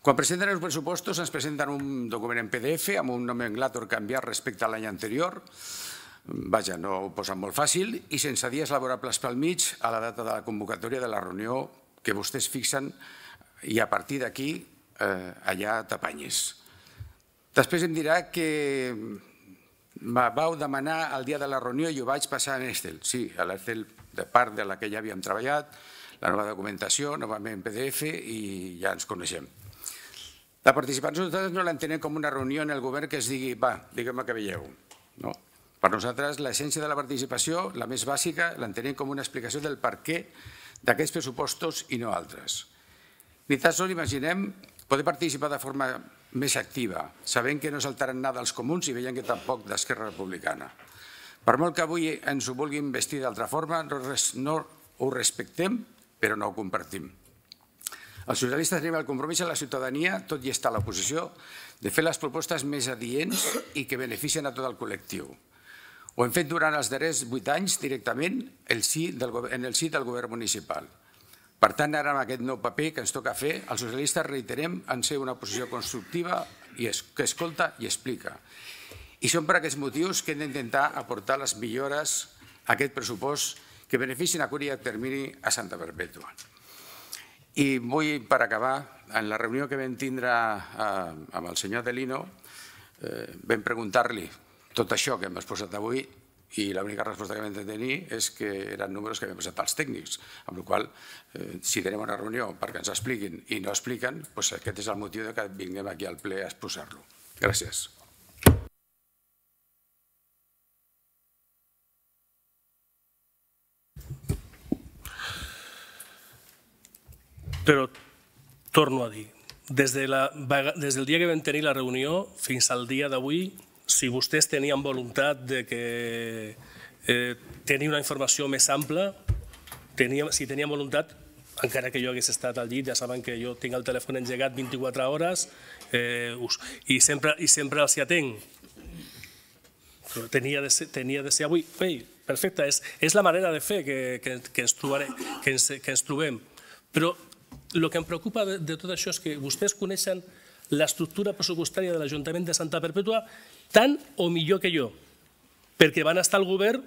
Quan presenten els pressupostos ens presenten un document en PDF amb un nomenclàtor canviat respecte a l'any anterior, vaja, no ho posen molt fàcil, i sense dies laborables pel mig a la data de la convocatòria de la reunió que vostès fixen i a partir d'aquí eh, allà t'apanyis. Després em dirà que me vau demanar el dia de la reunió i ho vaig passar en Excel. Sí, a l'Excel de part de la que ja havíem treballat, la nova documentació, novament en PDF i ja ens coneixem. La participació nosaltres no l'entenem com una reunió en el govern que es digui, va, diguem-me que veieu. No? Per nosaltres, l'essència de la participació, la més bàsica, l'entenem com una explicació del per què d'aquests pressupostos i no altres. Ni tan sols imaginem poder participar de forma més activa, sabent que no saltaran nada als comuns i veient que tampoc d'Esquerra Republicana. Per molt que avui ens ho vulguin vestir d'altra forma, no ho respectem, però no ho compartim. Els socialistes tenim el compromís a la ciutadania, tot i estar a l'oposició, de fer les propostes més adients i que beneficien a tot el col·lectiu. Ho hem fet durant els darrers vuit anys directament el sí del, en el sí del govern municipal. Per tant, ara amb aquest nou paper que ens toca fer, els socialistes reiterem en ser una posició constructiva i que escolta i explica. I són per aquests motius que hem d'intentar aportar les millores a aquest pressupost que beneficien a curt termini a Santa Perpètua. I vull, per acabar, en la reunió que vam tindre eh, amb el senyor Delino, eh, vam preguntar-li tot això que hem exposat avui i l'única resposta que vam tenir és que eren números que havien passat als tècnics, amb la qual eh, si tenim una reunió perquè ens expliquin i no expliquen, doncs aquest és el motiu de que vinguem aquí al ple a exposar-lo. Gràcies. Però torno a dir, des, de la, des del dia que vam tenir la reunió fins al dia d'avui si vostès tenien voluntat de que eh, tenir una informació més ampla, tenia, si tenien voluntat, encara que jo hagués estat al llit, ja saben que jo tinc el telèfon engegat 24 hores eh, i, sempre, i sempre els hi atenc. Però tenia de ser, tenia de ser avui. Ei, perfecte, és, és la manera de fer que, que, que, ens, trobaré, que, ens, que ens trobem. Però el que em preocupa de, de tot això és que vostès coneixen l'estructura pressupostària de l'Ajuntament de Santa Perpètua tant o millor que jo, perquè van estar al govern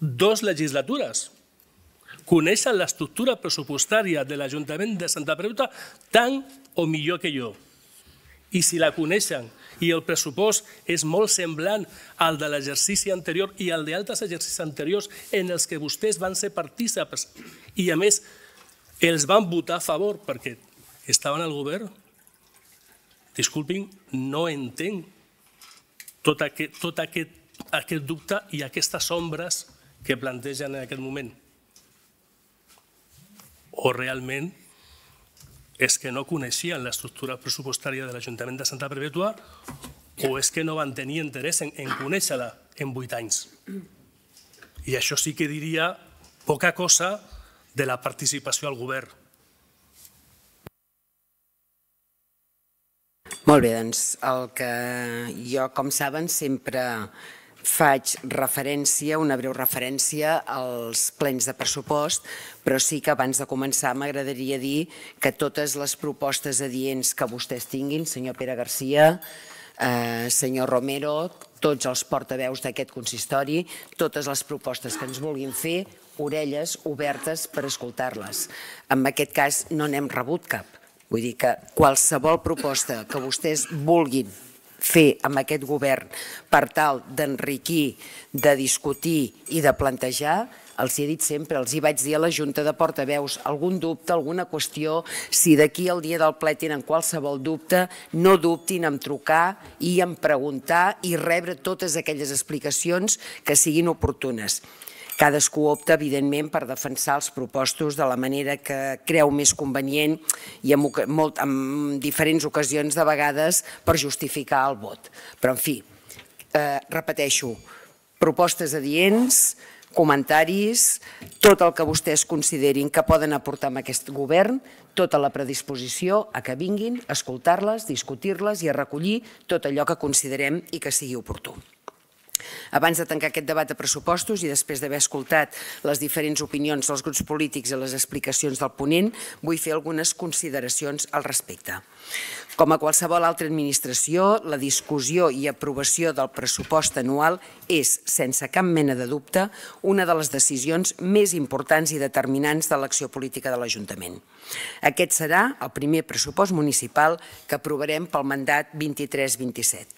dos legislatures. Coneixen l'estructura pressupostària de l'Ajuntament de Santa Perpètua tant o millor que jo. I si la coneixen i el pressupost és molt semblant al de l'exercici anterior i al d'altres exercicis anteriors en els que vostès van ser partíceps i a més els van votar a favor perquè estaven al govern, disculpin, no entenc tot aquest, tot aquest, aquest dubte i aquestes ombres que plantegen en aquest moment. O realment és que no coneixien l'estructura pressupostària de l'Ajuntament de Santa Perpètua o és que no van tenir interès en, en conèixer-la en vuit anys. I això sí que diria poca cosa de la participació al govern. Molt bé, doncs el que jo, com saben, sempre faig referència, una breu referència als plens de pressupost, però sí que abans de començar m'agradaria dir que totes les propostes adients que vostès tinguin, senyor Pere Garcia, eh, senyor Romero, tots els portaveus d'aquest consistori, totes les propostes que ens vulguin fer, orelles obertes per escoltar-les. En aquest cas no n'hem rebut cap Vull dir que qualsevol proposta que vostès vulguin fer amb aquest govern per tal d'enriquir, de discutir i de plantejar, els he dit sempre, els hi vaig dir a la Junta de Portaveus, algun dubte, alguna qüestió, si d'aquí al dia del ple tenen qualsevol dubte, no dubtin en trucar i en preguntar i rebre totes aquelles explicacions que siguin oportunes. Cadascú opta, evidentment, per defensar els propostos de la manera que creu més convenient i en, molt, en diferents ocasions, de vegades, per justificar el vot. Però, en fi, eh, repeteixo, propostes adients, comentaris, tot el que vostès considerin que poden aportar amb aquest govern, tota la predisposició a que vinguin, a escoltar-les, discutir-les i a recollir tot allò que considerem i que sigui oportú. Abans de tancar aquest debat de pressupostos i després d'haver escoltat les diferents opinions dels grups polítics i les explicacions del ponent, vull fer algunes consideracions al respecte. Com a qualsevol altra administració, la discussió i aprovació del pressupost anual és, sense cap mena de dubte, una de les decisions més importants i determinants de l'acció política de l'Ajuntament. Aquest serà el primer pressupost municipal que aprovarem pel mandat 23-27.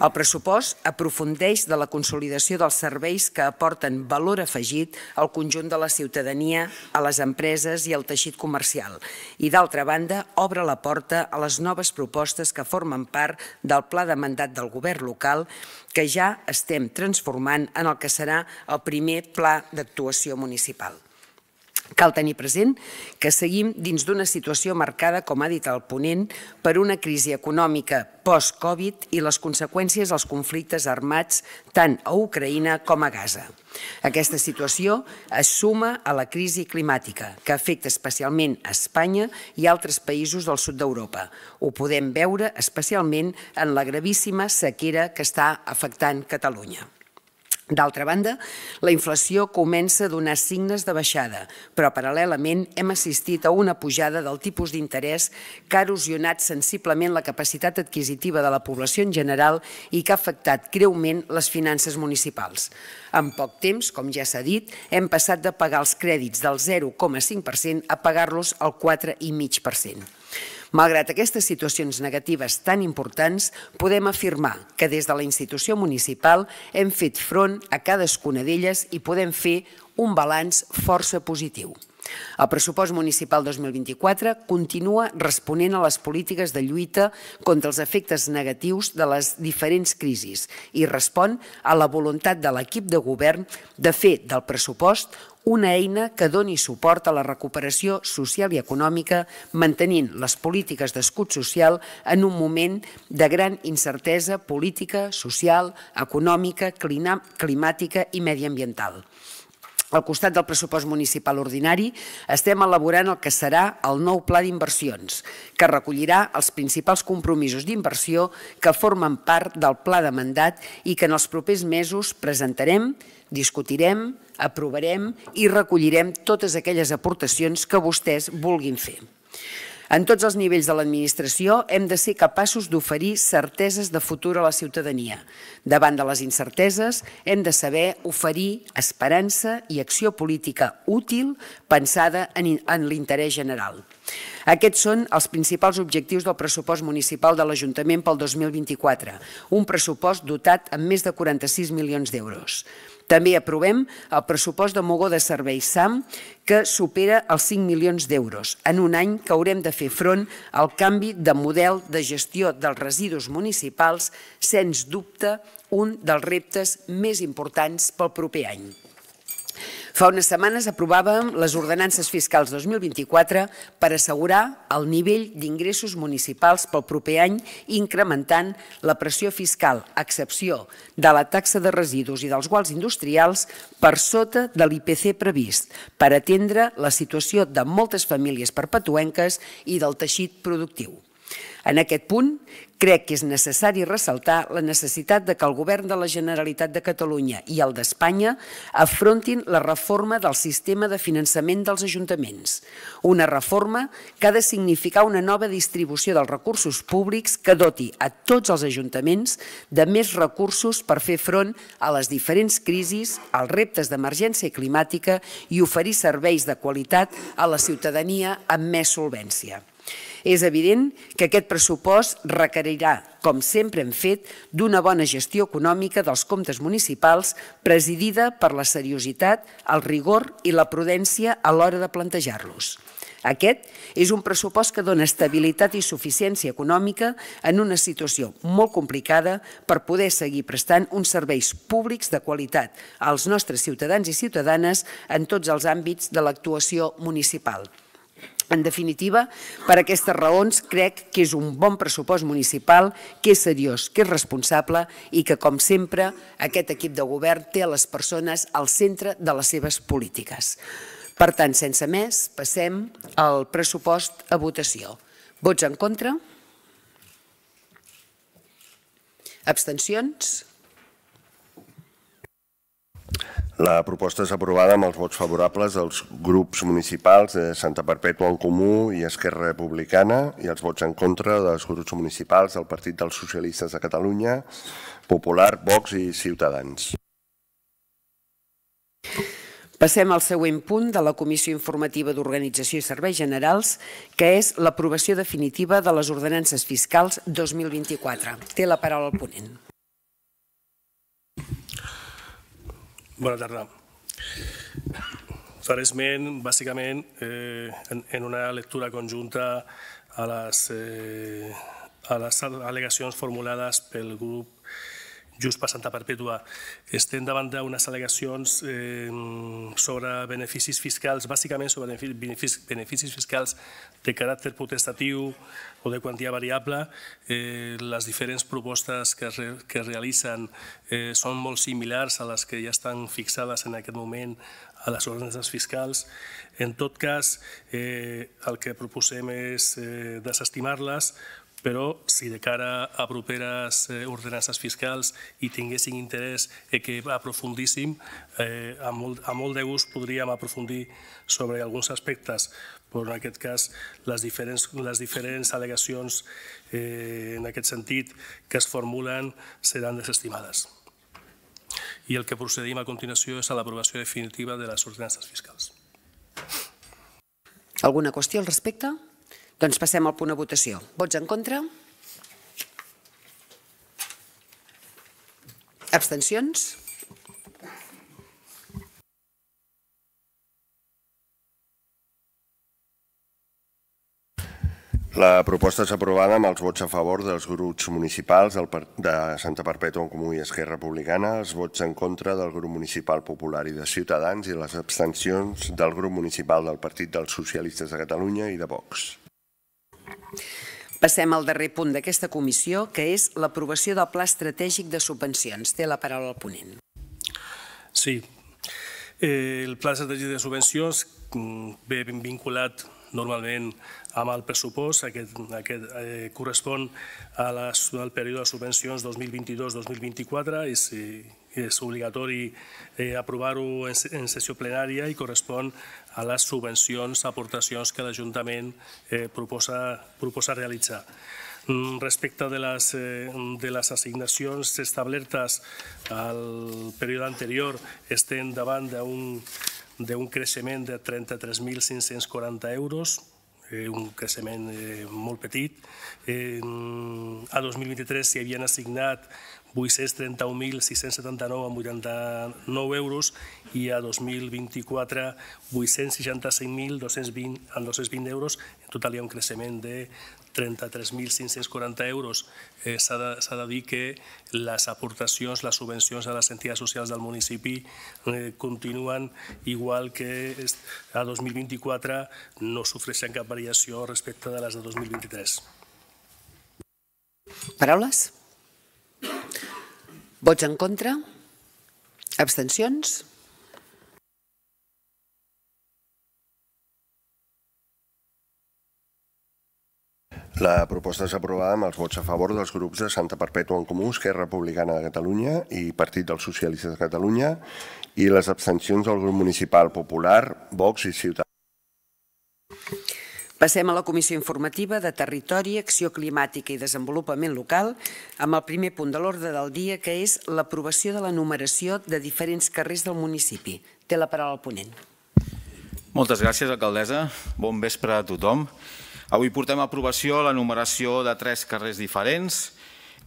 El pressupost aprofundeix de la consolidació dels serveis que aporten valor afegit al conjunt de la ciutadania, a les empreses i al teixit comercial i, d'altra banda, obre la porta a les noves propostes que formen part del pla de mandat del govern local que ja estem transformant en el que serà el primer pla d'actuació municipal. Cal tenir present que seguim dins d'una situació marcada, com ha dit el ponent, per una crisi econòmica post-Covid i les conseqüències dels conflictes armats tant a Ucraïna com a Gaza. Aquesta situació es suma a la crisi climàtica, que afecta especialment a Espanya i altres països del sud d'Europa. Ho podem veure especialment en la gravíssima sequera que està afectant Catalunya. D'altra banda, la inflació comença a donar signes de baixada, però paral·lelament hem assistit a una pujada del tipus d'interès que ha erosionat sensiblement la capacitat adquisitiva de la població en general i que ha afectat greument les finances municipals. En poc temps, com ja s'ha dit, hem passat de pagar els crèdits del 0,5% a pagar-los al 4,5%. Malgrat aquestes situacions negatives tan importants, podem afirmar que des de la institució municipal hem fet front a cadascuna d'elles i podem fer un balanç força positiu. El pressupost municipal 2024 continua responent a les polítiques de lluita contra els efectes negatius de les diferents crisis i respon a la voluntat de l'equip de govern de fer del pressupost una eina que doni suport a la recuperació social i econòmica, mantenint les polítiques d'escut social en un moment de gran incertesa política, social, econòmica, climàtica i mediambiental. Al costat del pressupost municipal ordinari estem elaborant el que serà el nou pla d'inversions, que recollirà els principals compromisos d'inversió que formen part del pla de mandat i que en els propers mesos presentarem, discutirem, aprovarem i recollirem totes aquelles aportacions que vostès vulguin fer. En tots els nivells de l'administració hem de ser capaços d'oferir certeses de futur a la ciutadania. Davant de les incerteses hem de saber oferir esperança i acció política útil pensada en, en l'interès general. Aquests són els principals objectius del pressupost municipal de l'Ajuntament pel 2024, un pressupost dotat amb més de 46 milions d'euros. També aprovem el pressupost de Mogó de Serveis SAM, que supera els 5 milions d'euros, en un any que haurem de fer front al canvi de model de gestió dels residus municipals, sens dubte un dels reptes més importants pel proper any. Fa unes setmanes aprovàvem les ordenances fiscals 2024 per assegurar el nivell d'ingressos municipals pel proper any incrementant la pressió fiscal a excepció de la taxa de residus i dels guals industrials per sota de l'IPC previst per atendre la situació de moltes famílies perpetuenques i del teixit productiu. En aquest punt, crec que és necessari ressaltar la necessitat de que el Govern de la Generalitat de Catalunya i el d'Espanya afrontin la reforma del sistema de finançament dels ajuntaments. Una reforma que ha de significar una nova distribució dels recursos públics que doti a tots els ajuntaments de més recursos per fer front a les diferents crisis, als reptes d'emergència climàtica i oferir serveis de qualitat a la ciutadania amb més solvència. És evident que aquest pressupost requerirà, com sempre hem fet, d'una bona gestió econòmica dels comptes municipals presidida per la seriositat, el rigor i la prudència a l'hora de plantejar-los. Aquest és un pressupost que dona estabilitat i suficiència econòmica en una situació molt complicada per poder seguir prestant uns serveis públics de qualitat als nostres ciutadans i ciutadanes en tots els àmbits de l'actuació municipal. En definitiva, per aquestes raons crec que és un bon pressupost municipal, que és seriós, que és responsable i que, com sempre, aquest equip de govern té a les persones al centre de les seves polítiques. Per tant, sense més, passem al pressupost a votació. Vots en contra? Abstencions? La proposta és aprovada amb els vots favorables dels grups municipals de Santa Perpètua en Comú i Esquerra Republicana i els vots en contra dels grups municipals del Partit dels Socialistes de Catalunya, Popular, Vox i Ciutadans. Passem al següent punt de la Comissió Informativa d'Organització i Serveis Generals, que és l'aprovació definitiva de les ordenances fiscals 2024. Té la paraula el ponent. Bona tarda. Faré esment, bàsicament, eh, en, una lectura conjunta a les, eh, a les al·legacions formulades pel grup just per Santa Perpètua. Estem davant d'unes al·legacions eh, sobre beneficis fiscals, bàsicament sobre beneficis, fiscals de caràcter potestatiu o de quantia variable. Eh, les diferents propostes que, que realitzen eh, són molt similars a les que ja estan fixades en aquest moment a les ordenances fiscals. En tot cas, eh, el que proposem és eh, desestimar-les però si de cara a properes eh, ordenances fiscals hi tinguessin interès i que aprofundíssim, eh, amb, molt, amb molt de gust podríem aprofundir sobre alguns aspectes, però en aquest cas les diferents, les diferents al·legacions eh, en aquest sentit que es formulen seran desestimades. I el que procedim a continuació és a l'aprovació definitiva de les ordenances fiscals. Alguna qüestió al respecte? Doncs passem al punt de votació. Vots en contra? Abstencions? La proposta és aprovada amb els vots a favor dels grups municipals de Santa Perpètua en Comú i Esquerra Republicana, els vots en contra del grup municipal popular i de Ciutadans i les abstencions del grup municipal del Partit dels Socialistes de Catalunya i de Vox. Passem al darrer punt d'aquesta comissió, que és l'aprovació del Pla Estratègic de Subvencions. Té la paraula el ponent. Sí. Eh, el Pla Estratègic de Subvencions mm, ve vinculat normalment amb el pressupost, aquest, aquest eh, correspon a al període de subvencions 2022-2024, és, eh, és obligatori eh, aprovar-ho en, en sessió plenària i correspon a les subvencions, aportacions que l'Ajuntament eh, proposa, realitzar. Mm, respecte de les, eh, de les assignacions establertes al període anterior, estem davant d'un creixement de 33.540 euros, eh, un creixement eh, molt petit. Eh, a 2023 s'hi havien assignat 831.679 amb 89 euros i a 2024 865.220 amb 220 euros. En total hi ha un creixement de 33.540 euros. Eh, S'ha de, de dir que les aportacions, les subvencions a les entitats socials del municipi eh, continuen igual que a 2024, no sofreixen cap variació respecte de les de 2023. Paraules? Vots en contra? Abstencions? La proposta és aprovada amb els vots a favor dels grups de Santa Perpètua en Comú, Esquerra Republicana de Catalunya i Partit dels Socialistes de Catalunya i les abstencions del grup municipal popular, Vox i Ciutadans. Passem a la Comissió Informativa de Territori, Acció Climàtica i Desenvolupament Local amb el primer punt de l'ordre del dia, que és l'aprovació de la numeració de diferents carrers del municipi. Té la paraula el ponent. Moltes gràcies, alcaldessa. Bon vespre a tothom. Avui portem a aprovació la numeració de tres carrers diferents,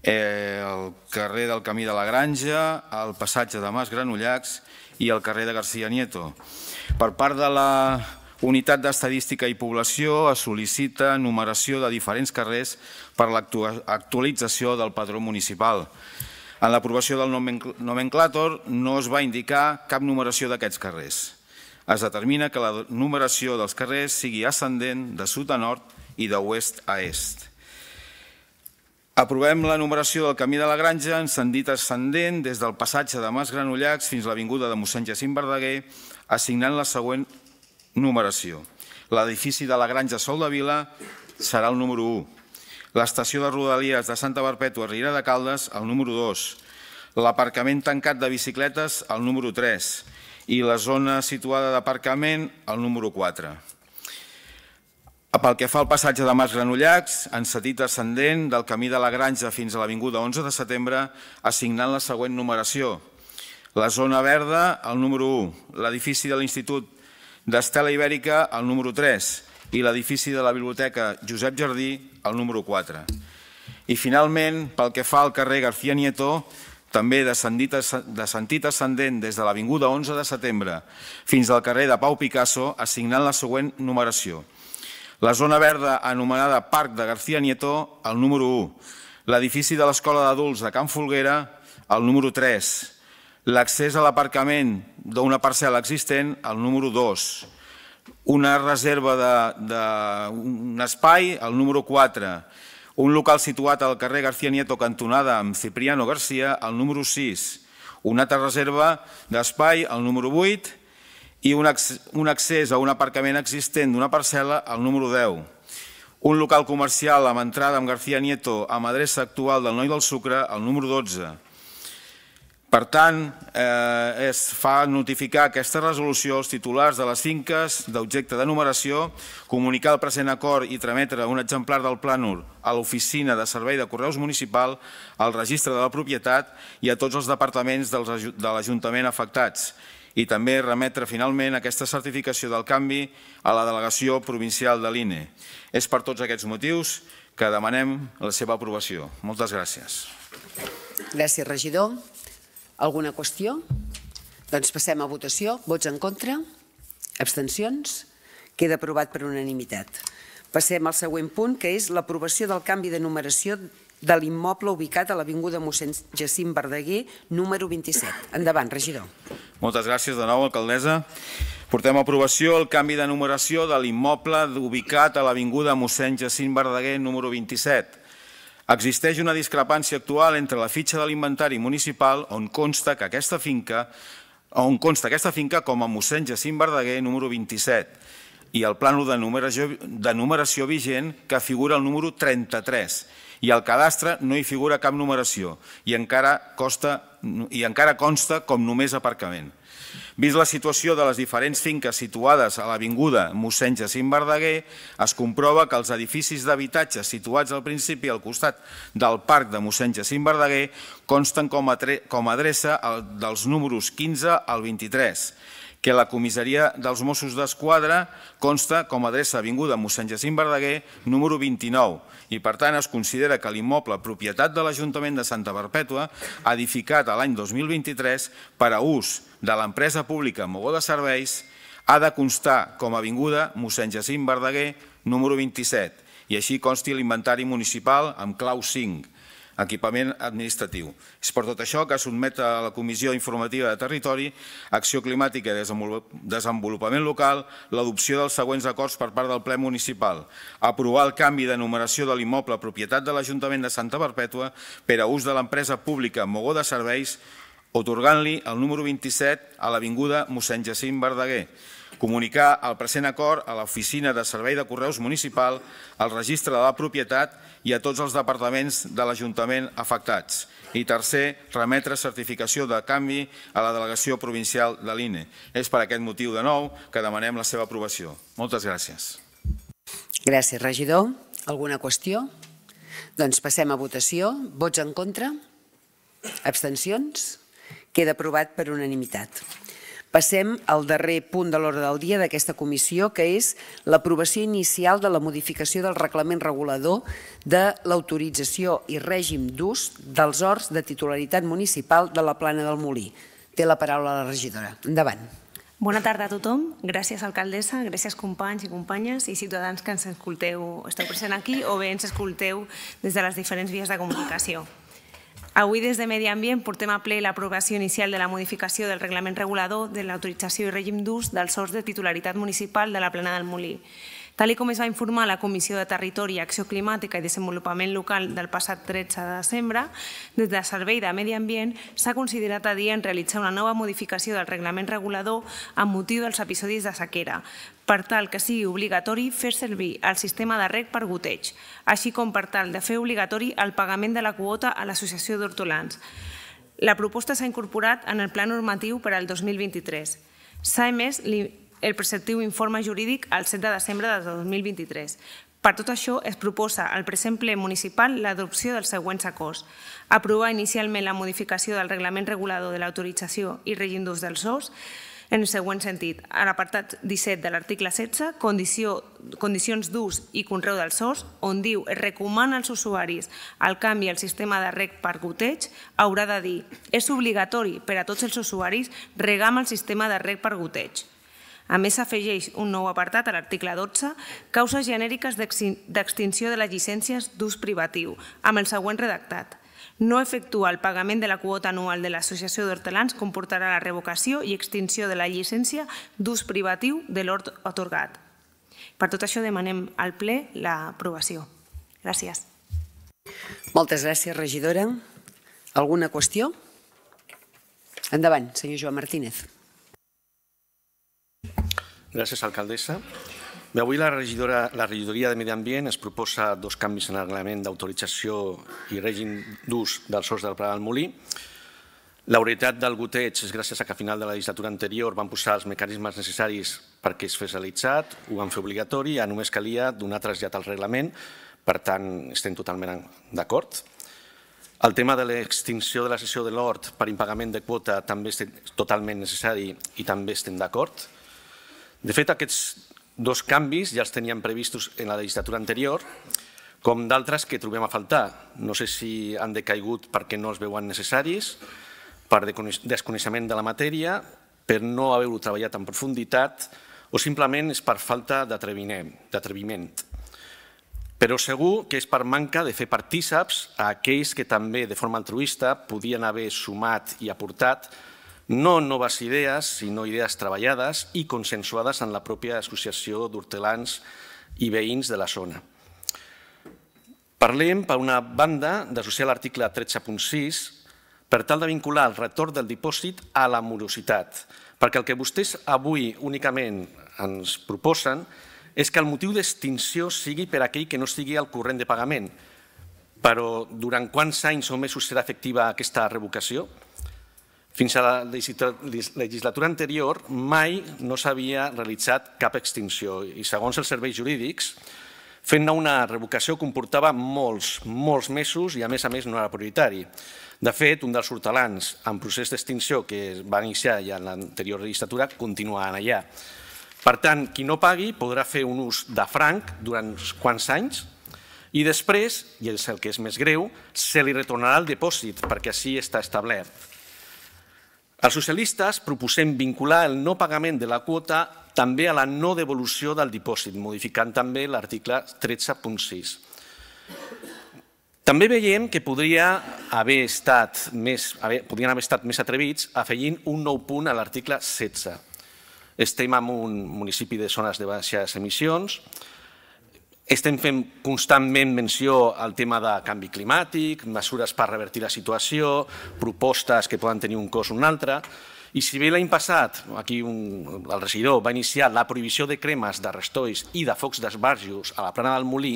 eh, el carrer del Camí de la Granja, el passatge de Mas Granollacs i el carrer de García Nieto. Per part de la Unitat d'Estadística i Població es sol·licita numeració de diferents carrers per l'actualització del padró municipal. En l'aprovació del nomenclàtor no es va indicar cap numeració d'aquests carrers. es determina que la numeració dels carrers sigui ascendent de sud a nord i de oest a est. Aprovem la numeració del camí de la Granja en sentit ascendent des del passatge de Mas Granollacs fins a l'avinguda de mossèn Jacint Verdaguer, assignant la següent numeració. L'edifici de la Granja Sol de Vila serà el número 1. L'estació de Rodalies de Santa Perpètua Riera de Caldes, el número 2. L'aparcament tancat de bicicletes, el número 3 i la zona situada d'aparcament, el número 4. Pel que fa al passatge de Mas Granollacs, en sentit ascendent del camí de la Granja fins a l'Avinguda 11 de setembre, assignant la següent numeració. La zona verda, el número 1, l'edifici de l'Institut d'Estela Ibèrica, el número 3, i l'edifici de la Biblioteca Josep Jardí, el número 4. I finalment, pel que fa al carrer García Nieto, també de sentit ascendent des de l'Avinguda 11 de setembre fins al carrer de Pau Picasso, assignant la següent numeració. La zona verda anomenada Parc de García Nieto, el número 1. L'edifici de l'Escola d'Adults de Can Folguera, el número 3. L'accés a l'aparcament d'una parcel·la existent, el número 2. Una reserva d'un espai, el número 4 un local situat al carrer García Nieto cantonada amb Cipriano García, el número 6, una altra reserva d'espai, el número 8, i un accés a un aparcament existent d'una parcel·la, el número 10. Un local comercial amb entrada amb García Nieto amb adreça actual del Noi del Sucre, el número 12. Per tant, eh, es fa notificar aquesta resolució als titulars de les finques d'objecte de numeració, comunicar el present acord i trametre un exemplar del plànol a l'oficina de servei de correus municipal, al registre de la propietat i a tots els departaments de l'Ajuntament afectats i també remetre finalment aquesta certificació del canvi a la delegació provincial de l'INE. És per tots aquests motius que demanem la seva aprovació. Moltes gràcies. Gràcies, regidor. Alguna qüestió? Doncs passem a votació. Vots en contra? Abstencions? Queda aprovat per unanimitat. Passem al següent punt, que és l'aprovació del canvi de numeració de l'immoble ubicat a l'Avinguda mossèn Jacint Verdaguer, número 27. Endavant, regidor. Moltes gràcies de nou, alcaldessa. Portem a aprovació el canvi de numeració de l'immoble ubicat a l'Avinguda mossèn Jacint Verdaguer, número 27. Existeix una discrepància actual entre la fitxa de l'inventari municipal on consta que aquesta finca on consta aquesta finca com a mossèn Jacint Verdaguer número 27 i el plànol de numeració, de numeració vigent que figura el número 33 i al cadastre no hi figura cap numeració i encara, costa, i encara consta com només aparcament. Vist la situació de les diferents finques situades a l'Avinguda mossèn Jacint Verdaguer, es comprova que els edificis d'habitatge situats al principi al costat del parc de mossèn Jacint Verdaguer consten com a, com a adreça dels números 15 al 23, que la comissaria dels Mossos d'Esquadra consta com a adreça Avinguda mossèn Jacint Verdaguer, número 29, i per tant es considera que l'immoble propietat de l'Ajuntament de Santa Perpètua, edificat a l'any 2023 per a ús de l'empresa pública Mogó de Serveis, ha de constar com a avinguda mossèn Jacint Verdaguer, número 27, i així consti l'inventari municipal amb clau 5, equipament administratiu. És per tot això que sotmet a la Comissió Informativa de Territori, Acció Climàtica i Desenvolupament Local l'adopció dels següents acords per part del ple municipal. Aprovar el canvi de numeració de l'immoble propietat de l'Ajuntament de Santa Perpètua per a ús de l'empresa pública Mogó de Serveis, otorgant-li el número 27 a l'Avinguda mossèn Jacint Verdaguer, comunicar el present acord a l'Oficina de Servei de Correus Municipal, al Registre de la Propietat i a tots els departaments de l'Ajuntament afectats. I tercer, remetre certificació de canvi a la delegació provincial de l'INE. És per aquest motiu, de nou, que demanem la seva aprovació. Moltes gràcies. Gràcies, regidor. Alguna qüestió? Doncs passem a votació. Vots en contra? Abstencions? Queda aprovat per unanimitat. Passem al darrer punt de l'ordre del dia d'aquesta comissió, que és l'aprovació inicial de la modificació del reglament regulador de l'autorització i règim d'ús dels horts de titularitat municipal de la Plana del Molí. Té la paraula la regidora. Endavant. Bona tarda a tothom. Gràcies, alcaldessa, gràcies companys i companyes i ciutadans que ens escolteu, esteu present aquí o bé ens escolteu des de les diferents vies de comunicació. Avui, des de Medi Ambient, portem a ple l'aprovació inicial de la modificació del reglament regulador de l'autorització i règim d'ús dels sòls de titularitat municipal de la plana del Molí. Tal com es va informar la Comissió de Territori, Acció Climàtica i Desenvolupament Local del passat 13 de desembre, des del Servei de Medi Ambient s'ha considerat adient realitzar una nova modificació del reglament regulador amb motiu dels episodis de sequera, per tal que sigui obligatori fer servir el sistema de rec per goteig, així com per tal de fer obligatori el pagament de la quota a l'Associació d'Hortolans. La proposta s'ha incorporat en el pla normatiu per al 2023. S'ha emès el preceptiu informe jurídic el 7 de desembre de 2023. Per tot això, es proposa al present ple municipal l'adopció dels següents acords. Aprovar inicialment la modificació del reglament regulador de l'autorització i règim d'ús dels sous, en el següent sentit. A l'apartat 17 de l'article 16, condició, condicions d'ús i conreu dels sòs, on diu es recomana als usuaris el canvi al sistema de rec per goteig, haurà de dir és obligatori per a tots els usuaris regar amb el sistema de rec per goteig. A més, s'afegeix un nou apartat a l'article 12, causes genèriques d'extinció de les llicències d'ús privatiu, amb el següent redactat. No efectua el pagament de la quota anual de l'Associació d'Hortelans comportarà la revocació i extinció de la llicència d'ús privatiu de l'hort otorgat. Per tot això demanem al ple l'aprovació. Gràcies. Moltes gràcies, regidora. Alguna qüestió? Endavant, senyor Joan Martínez. Gràcies, alcaldessa. Bé, avui la, regidora, la regidoria de Medi Ambient es proposa dos canvis en el reglament d'autorització i règim d'ús dels sòls del Pla del Molí. La veritat del goteig és gràcies a que a final de la legislatura anterior van posar els mecanismes necessaris perquè es fes realitzat, ho van fer obligatori, ja només calia donar trasllat al reglament, per tant estem totalment d'acord. El tema de l'extinció de la sessió de l'hort per impagament de quota també és totalment necessari i també estem d'acord. De fet, aquests dos canvis ja els teníem previstos en la legislatura anterior, com d'altres que trobem a faltar. No sé si han decaigut perquè no els veuen necessaris, per desconeixement de la matèria, per no haver-ho treballat en profunditat o simplement és per falta d'atreviment. Però segur que és per manca de fer partíceps a aquells que també de forma altruista podien haver sumat i aportat no noves idees, sinó idees treballades i consensuades en la pròpia associació d'hortelans i veïns de la zona. Parlem, per una banda, d'associar l'article 13.6 per tal de vincular el retorn del dipòsit a la morositat, perquè el que vostès avui únicament ens proposen és que el motiu d'extinció sigui per aquell que no estigui al corrent de pagament. Però durant quants anys o mesos serà efectiva aquesta revocació? Fins a la legislatura anterior mai no s'havia realitzat cap extinció i segons els serveis jurídics fent una revocació comportava molts, molts mesos i a més a més no era prioritari. De fet, un dels hortelans en procés d'extinció que va iniciar ja en l'anterior legislatura continua allà. Per tant, qui no pagui podrà fer un ús de franc durant quants anys i després, i és el que és més greu, se li retornarà el depòsit perquè així està establert. Els socialistes proposem vincular el no pagament de la quota també a la no devolució del dipòsit, modificant també l'article 13.6. També veiem que podria haver estat més, haver, podrien haver estat més atrevits afegint un nou punt a l'article 16. Estem en un municipi de zones de baixes emissions, estem fent constantment menció al tema de canvi climàtic, mesures per revertir la situació, propostes que poden tenir un cost o un altre, i si bé l'any passat aquí un, el regidor va iniciar la prohibició de cremes, de restolls i de focs d'esbarjos a la plana del Molí,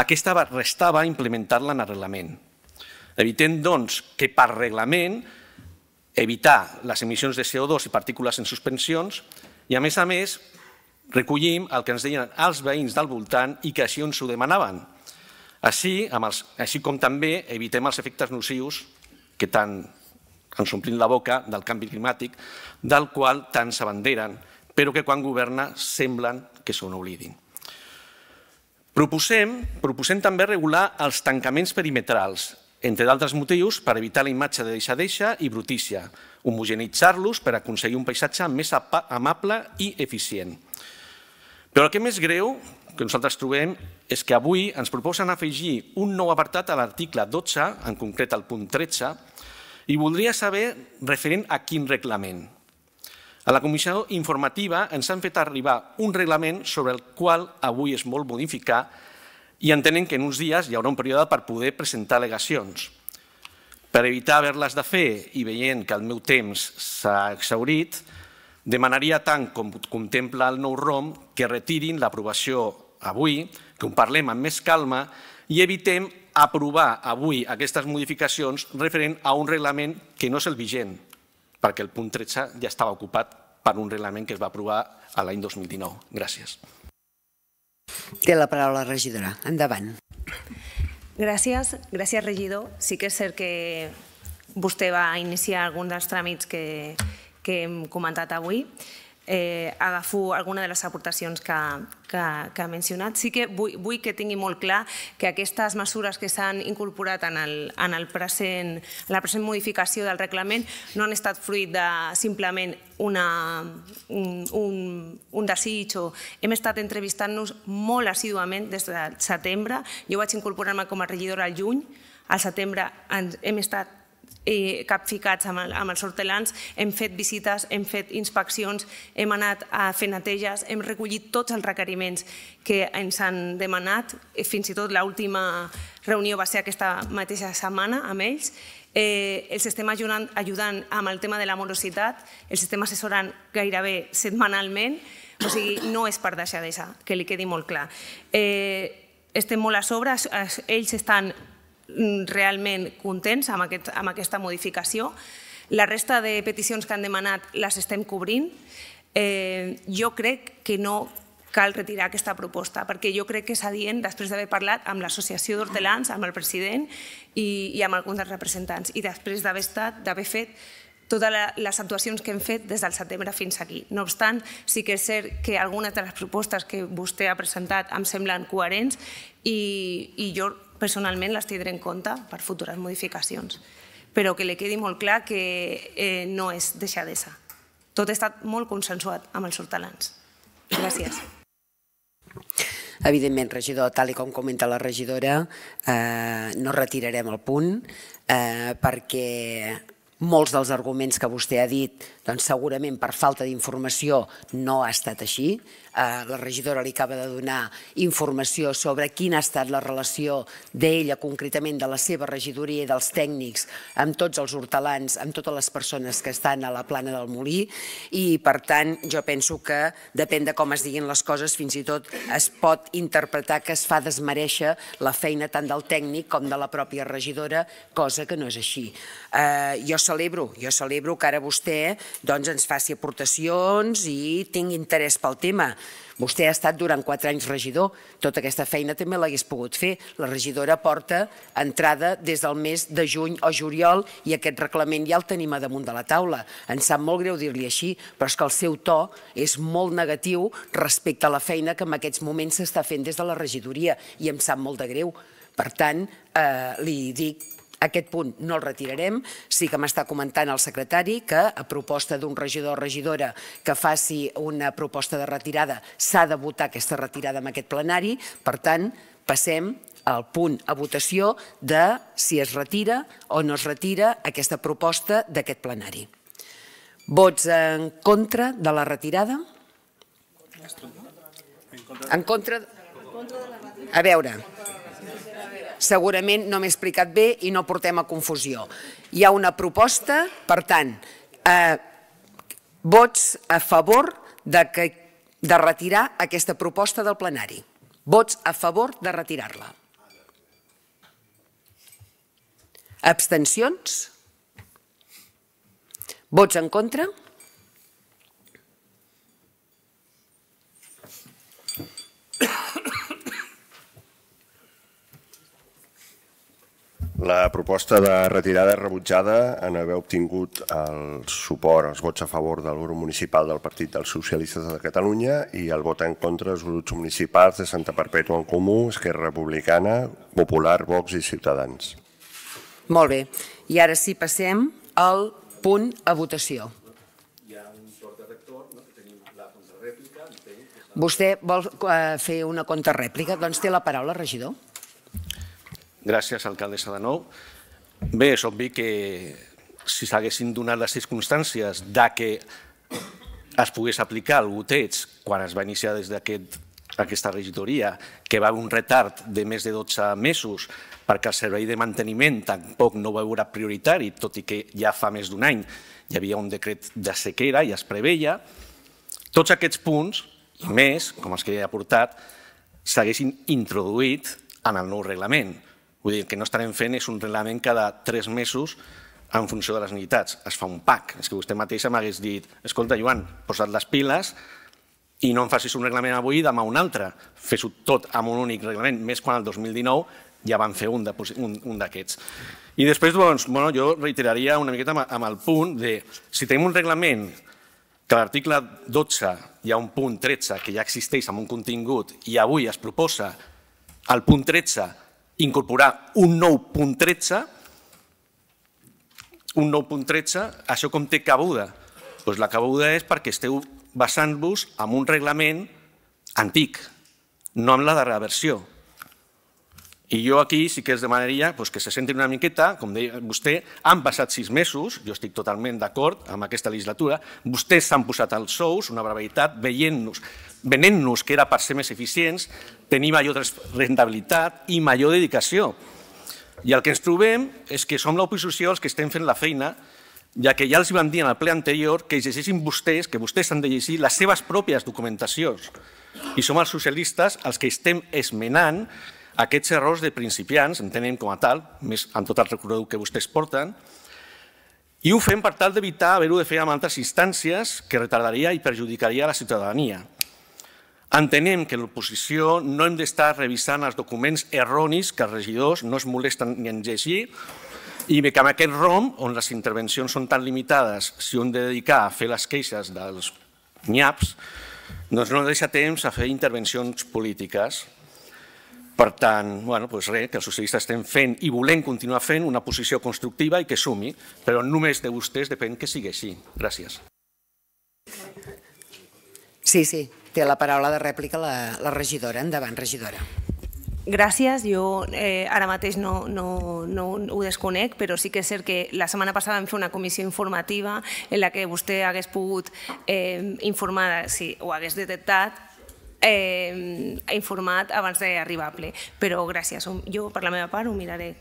aquesta restava implementar-la en el reglament. Evitem, doncs, que per reglament evitar les emissions de CO2 i partícules en suspensions i, a més a més, recollim el que ens deien els veïns del voltant i que així ens ho demanaven. Així, amb els, així com també evitem els efectes nocius que tant ens omplim la boca del canvi climàtic, del qual tant s'abanderen, però que quan governa semblen que se n'oblidin. Proposem, proposem també regular els tancaments perimetrals, entre d'altres motius per evitar la imatge de deixadeixa i brutícia, homogenitzar-los per aconseguir un paisatge més amable i eficient. Però el que més greu, que nosaltres trobem és que avui ens proposen afegir un nou apartat a l'article 12, en concret al punt 13, i voldria saber referent a quin reglament. A la comissió informativa ens han fet arribar un reglament sobre el qual avui es vol modificar i entenen que en uns dies hi haurà un període per poder presentar al·legacions. Per evitar haver-les de fer i veient que el meu temps s'ha exhaurit, demanaria tant com contempla el nou ROM que retirin l'aprovació avui, que ho parlem amb més calma i evitem aprovar avui aquestes modificacions referent a un reglament que no és el vigent, perquè el punt 13 ja estava ocupat per un reglament que es va aprovar a l'any 2019. Gràcies. Té la paraula la regidora. Endavant. Gràcies, gràcies regidor. Sí que és cert que vostè va iniciar algun dels tràmits que, que hem comentat avui eh, agafo alguna de les aportacions que, que, que ha mencionat. Sí que vull, vull que tingui molt clar que aquestes mesures que s'han incorporat en, el, en, el present, en la present modificació del reglament no han estat fruit de simplement una, un, un, desig o hem estat entrevistant-nos molt assíduament des de setembre. Jo vaig incorporar-me com a regidora al juny, al setembre hem estat eh, capficats amb, el, amb els hortelans, hem fet visites, hem fet inspeccions, hem anat a fer neteges, hem recollit tots els requeriments que ens han demanat, fins i tot l'última reunió va ser aquesta mateixa setmana amb ells, eh, els estem ajudant, ajudant amb el tema de la morositat, els estem assessorant gairebé setmanalment, o sigui, no és per deixadesa, que li quedi molt clar. Eh, estem molt a sobre, ells estan realment contents amb, aquest, amb aquesta modificació. La resta de peticions que han demanat les estem cobrint. Eh, jo crec que no cal retirar aquesta proposta, perquè jo crec que és adient, després d'haver parlat amb l'associació d'hortelans, amb el president i, i amb alguns dels representants, i després d'haver estat, d'haver fet totes les actuacions que hem fet des del setembre fins aquí. No obstant, sí que és cert que algunes de les propostes que vostè ha presentat em semblen coherents i, i jo personalment les tindré en compte per futures modificacions, però que li quedi molt clar que eh, no és deixadesa. Tot ha estat molt consensuat amb els hortelans. Gràcies. Evidentment, regidor, tal com comenta la regidora, eh, no retirarem el punt eh, perquè molts dels arguments que vostè ha dit, doncs segurament per falta d'informació no ha estat així la regidora li acaba de donar informació sobre quina ha estat la relació d'ella concretament, de la seva regidoria i dels tècnics amb tots els hortelans, amb totes les persones que estan a la plana del Molí i per tant jo penso que depèn de com es diguin les coses fins i tot es pot interpretar que es fa desmereixer la feina tant del tècnic com de la pròpia regidora, cosa que no és així. Eh, jo celebro, jo celebro que ara vostè doncs, ens faci aportacions i tingui interès pel tema. Vostè ha estat durant quatre anys regidor, tota aquesta feina també l'hagués pogut fer. La regidora porta entrada des del mes de juny o juliol i aquest reglament ja el tenim a damunt de la taula. Ens sap molt greu dir-li així, però és que el seu to és molt negatiu respecte a la feina que en aquests moments s'està fent des de la regidoria i em sap molt de greu. Per tant, eh, li dic aquest punt no el retirarem. Sí que m'està comentant el secretari que a proposta d'un regidor o regidora que faci una proposta de retirada s'ha de votar aquesta retirada en aquest plenari. Per tant, passem al punt a votació de si es retira o no es retira aquesta proposta d'aquest plenari. Vots en contra de la retirada? En contra? A veure, segurament no m'he explicat bé i no portem a confusió. Hi ha una proposta, per tant, eh, vots a favor de, que, de retirar aquesta proposta del plenari. Vots a favor de retirar-la. Abstencions? Vots en contra? La proposta de retirada és rebutjada en haver obtingut el suport, els vots a favor del grup municipal del Partit dels Socialistes de Catalunya i el vot en contra dels grups municipals de Santa Perpètua en Comú, Esquerra Republicana, Popular, Vox i Ciutadans. Molt bé. I ara sí passem al punt a votació. Vostè vol eh, fer una contrarèplica? Doncs té la paraula, regidor. Gràcies, alcaldessa de nou. Bé, és obvi que si s'haguessin donat les circumstàncies de que es pogués aplicar el goteig quan es va iniciar des d'aquest aquesta regidoria, que va haver un retard de més de 12 mesos perquè el servei de manteniment tampoc no va veure prioritari, tot i que ja fa més d'un any hi havia un decret de sequera i es preveia, tots aquests punts, i més, com els que he aportat, s'haguessin introduït en el nou reglament. Vull dir, que no estarem fent és un reglament cada tres mesos en funció de les necessitats. Es fa un PAC. És que vostè mateix m'hagués dit, escolta, Joan, posa't les piles i no em facis un reglament avui i demà un altre. Fes-ho tot amb un únic reglament, més quan el 2019 ja van fer un d'aquests. I després, doncs, bueno, jo reiteraria una miqueta amb el punt de si tenim un reglament que l'article 12 hi ha un punt 13 que ja existeix amb un contingut i avui es proposa al punt 13 incorporar un nou punt 13, un nou punt 13, això com té cabuda? Doncs la cabuda és perquè esteu basant-vos en un reglament antic, no amb la darrera versió. I jo aquí sí que els demanaria doncs, que se sentin una miqueta, com deia vostè, han passat sis mesos, jo estic totalment d'acord amb aquesta legislatura, vostès s'han posat als sous, una barbaritat, veient-nos, venent-nos que era per ser més eficients, tenir major rentabilitat i major dedicació. I el que ens trobem és que som l'oposició els que estem fent la feina, ja que ja els vam dir en el ple anterior que llegeixin vostès, que vostès han de llegir les seves pròpies documentacions. I som els socialistes els que estem esmenant aquests errors de principiants, entenem com a tal, més amb tot el recorregut que vostès porten, i ho fem per tal d'evitar haver-ho de fer amb altres instàncies que retardaria i perjudicaria la ciutadania. Entenem que l'oposició no hem d'estar revisant els documents erronis que els regidors no es molesten ni en llegir i que amb aquest ROM, on les intervencions són tan limitades, si hem de dedicar a fer les queixes dels nyaps, doncs no deixa temps a fer intervencions polítiques. Per tant, bueno, doncs res, que els socialistes estem fent i volem continuar fent una posició constructiva i que sumi, però només de vostès depèn que sigui així. Gràcies. Sí, sí, té la paraula de rèplica la, la regidora. Endavant, regidora. Gràcies, jo eh, ara mateix no, no, no ho desconec, però sí que és cert que la setmana passada vam fer una comissió informativa en la que vostè hagués pogut eh, informar, si ho hagués detectat, eh, informat abans d'arribar a ple. Però gràcies, jo per la meva part ho miraré.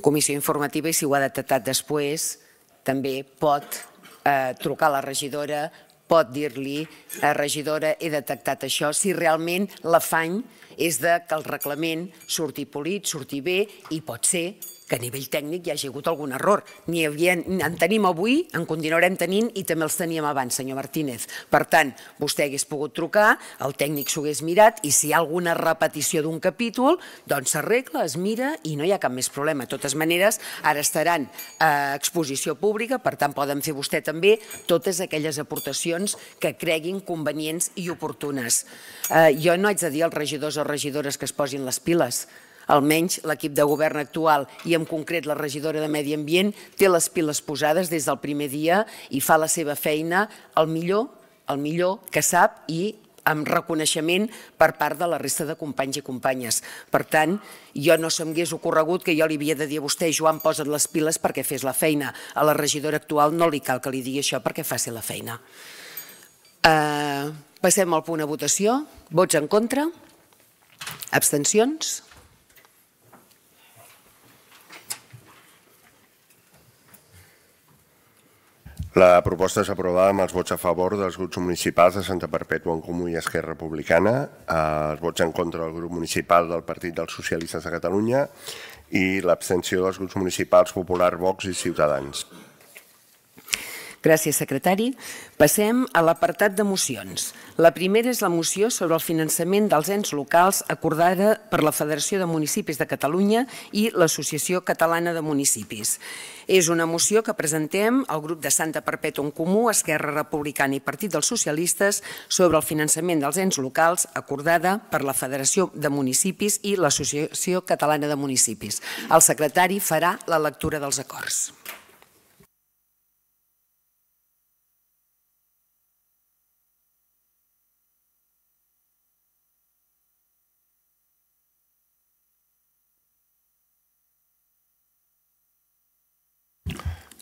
Comissió informativa i si ho ha detectat després també pot eh, trucar a la regidora, pot dir-li, eh, regidora, he detectat això, si realment l'afany és de que el reglament surti polit, surti bé i pot ser que a nivell tècnic hi hagi hagut algun error. Ni en tenim avui, en continuarem tenint i també els teníem abans, senyor Martínez. Per tant, vostè hagués pogut trucar, el tècnic s'ho hagués mirat i si hi ha alguna repetició d'un capítol, doncs s'arregla, es mira i no hi ha cap més problema. De totes maneres, ara estaran a exposició pública, per tant poden fer vostè també totes aquelles aportacions que creguin convenients i oportunes. Eh, jo no haig de dir als regidors o regidores que es posin les piles, almenys l'equip de govern actual i en concret la regidora de Medi Ambient té les piles posades des del primer dia i fa la seva feina el millor, el millor que sap i amb reconeixement per part de la resta de companys i companyes. Per tant, jo no se'm hagués ocorregut que jo li havia de dir a vostè, Joan, posa't les piles perquè fes la feina. A la regidora actual no li cal que li digui això perquè faci la feina. Uh, passem al punt a votació. Vots en contra? Abstencions? La proposta és aprovada amb els vots a favor dels grups municipals de Santa Perpètua en Comú i Esquerra Republicana, els vots en contra del grup municipal del Partit dels Socialistes de Catalunya i l'abstenció dels grups municipals Popular, Vox i Ciutadans. Gràcies, secretari. Passem a l'apartat de mocions. La primera és la moció sobre el finançament dels ens locals acordada per la Federació de Municipis de Catalunya i l'Associació Catalana de Municipis. És una moció que presentem al grup de Santa Perpètua en Comú, Esquerra Republicana i Partit dels Socialistes sobre el finançament dels ens locals acordada per la Federació de Municipis i l'Associació Catalana de Municipis. El secretari farà la lectura dels acords.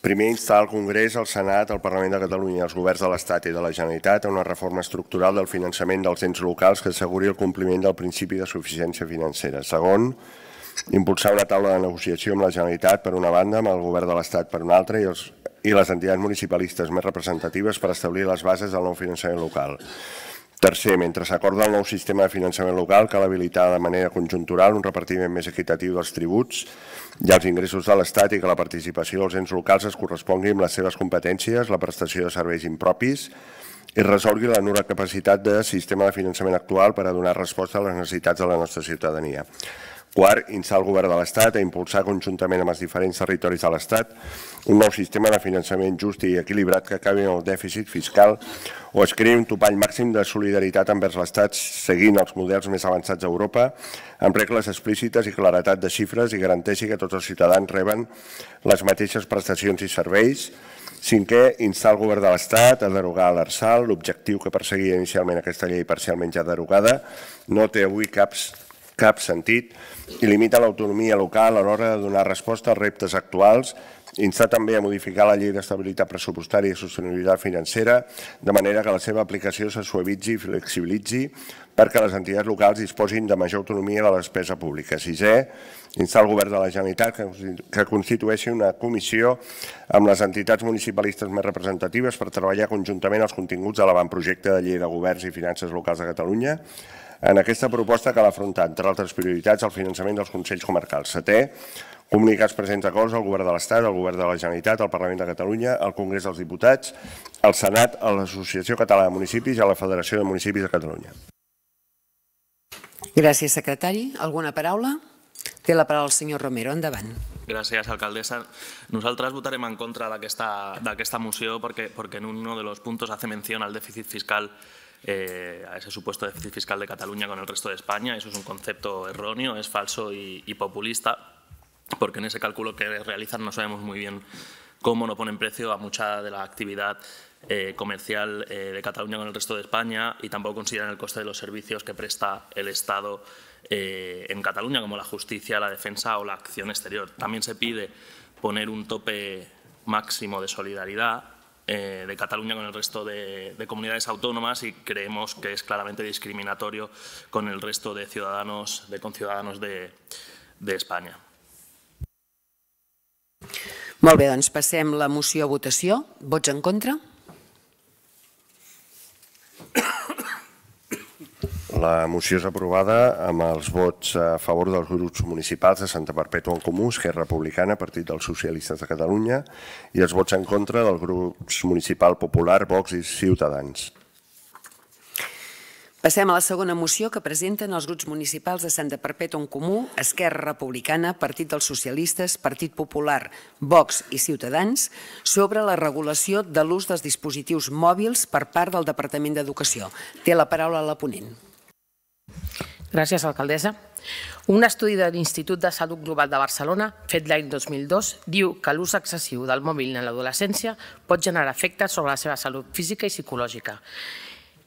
Primer, instar el Congrés, el Senat, el Parlament de Catalunya i els governs de l'Estat i de la Generalitat a una reforma estructural del finançament dels ens locals que asseguri el compliment del principi de suficiència financera. Segon, impulsar una taula de negociació amb la Generalitat per una banda, amb el govern de l'Estat per una altra i, els, i les entitats municipalistes més representatives per establir les bases del nou finançament local. Tercer, mentre s'acorda el nou sistema de finançament local, cal habilitar de manera conjuntural un repartiment més equitatiu dels tributs i els ingressos de l'Estat i que la participació dels ens locals es correspongui amb les seves competències, la prestació de serveis impropis i resolgui la nula capacitat de sistema de finançament actual per a donar resposta a les necessitats de la nostra ciutadania. Quart, instar el govern de l'Estat a impulsar conjuntament amb els diferents territoris de l'Estat un nou sistema de finançament just i equilibrat que acabi amb el dèficit fiscal o es creï un topall màxim de solidaritat envers l'Estat seguint els models més avançats d'Europa amb regles explícites i claretat de xifres i garanteixi que tots els ciutadans reben les mateixes prestacions i serveis. Cinquè, instar el govern de l'Estat a derogar l'ARSAL. L'objectiu que perseguia inicialment aquesta llei parcialment ja derogada no té avui cap cap sentit i limita l'autonomia local a l'hora de donar resposta als reptes actuals, instar també a modificar la llei d'estabilitat pressupostària i sostenibilitat financera de manera que la seva aplicació se suavitzi i flexibilitzi perquè les entitats locals disposin de major autonomia de la despesa pública. Sisè, instar el govern de la Generalitat que constitueixi una comissió amb les entitats municipalistes més representatives per treballar conjuntament els continguts de l'avantprojecte de llei de governs i finances locals de Catalunya, en aquesta proposta cal afrontar, entre altres prioritats, el finançament dels Consells Comarcals. Setè, comunicats presents acords al Govern de l'Estat, al Govern de la Generalitat, al Parlament de Catalunya, al Congrés dels Diputats, al Senat, a l'Associació Catalana de Municipis i a la Federació de Municipis de Catalunya. Gràcies, secretari. Alguna paraula? Té la paraula el senyor Romero. Endavant. Gràcies, alcaldessa. Nosaltres votarem en contra d'aquesta moció perquè, perquè en uno de los puntos hace mención al déficit fiscal Eh, a ese supuesto déficit fiscal de Cataluña con el resto de España. Eso es un concepto erróneo, es falso y, populista, porque en ese cálculo que realizan no sabemos muy bien cómo no ponen precio a mucha de la actividad eh, comercial eh, de Cataluña con el resto de España y tampoco consideran el coste de los servicios que presta el Estado en Cataluña, como la justicia, la defensa o la acción exterior. También se pide poner un tope máximo de solidaridad eh, de Cataluña con el resto de, comunidades autónomas y creemos que es claramente discriminatorio con el resto de ciudadanos, de conciudadanos de, de Espanya. Molt bé, doncs passem la moció a votació. Vots en contra? La moció és aprovada amb els vots a favor dels grups municipals de Santa Perpètua en Comú, Esquerra Republicana, Partit dels Socialistes de Catalunya, i els vots en contra del grup municipal popular, Vox i Ciutadans. Passem a la segona moció que presenten els grups municipals de Santa Perpètua en Comú, Esquerra Republicana, Partit dels Socialistes, Partit Popular, Vox i Ciutadans sobre la regulació de l'ús dels dispositius mòbils per part del Departament d'Educació. Té la paraula la ponent. Gràcies, alcaldessa. Un estudi de l'Institut de Salut Global de Barcelona, fet l'any 2002, diu que l'ús excessiu del mòbil en l'adolescència pot generar efectes sobre la seva salut física i psicològica.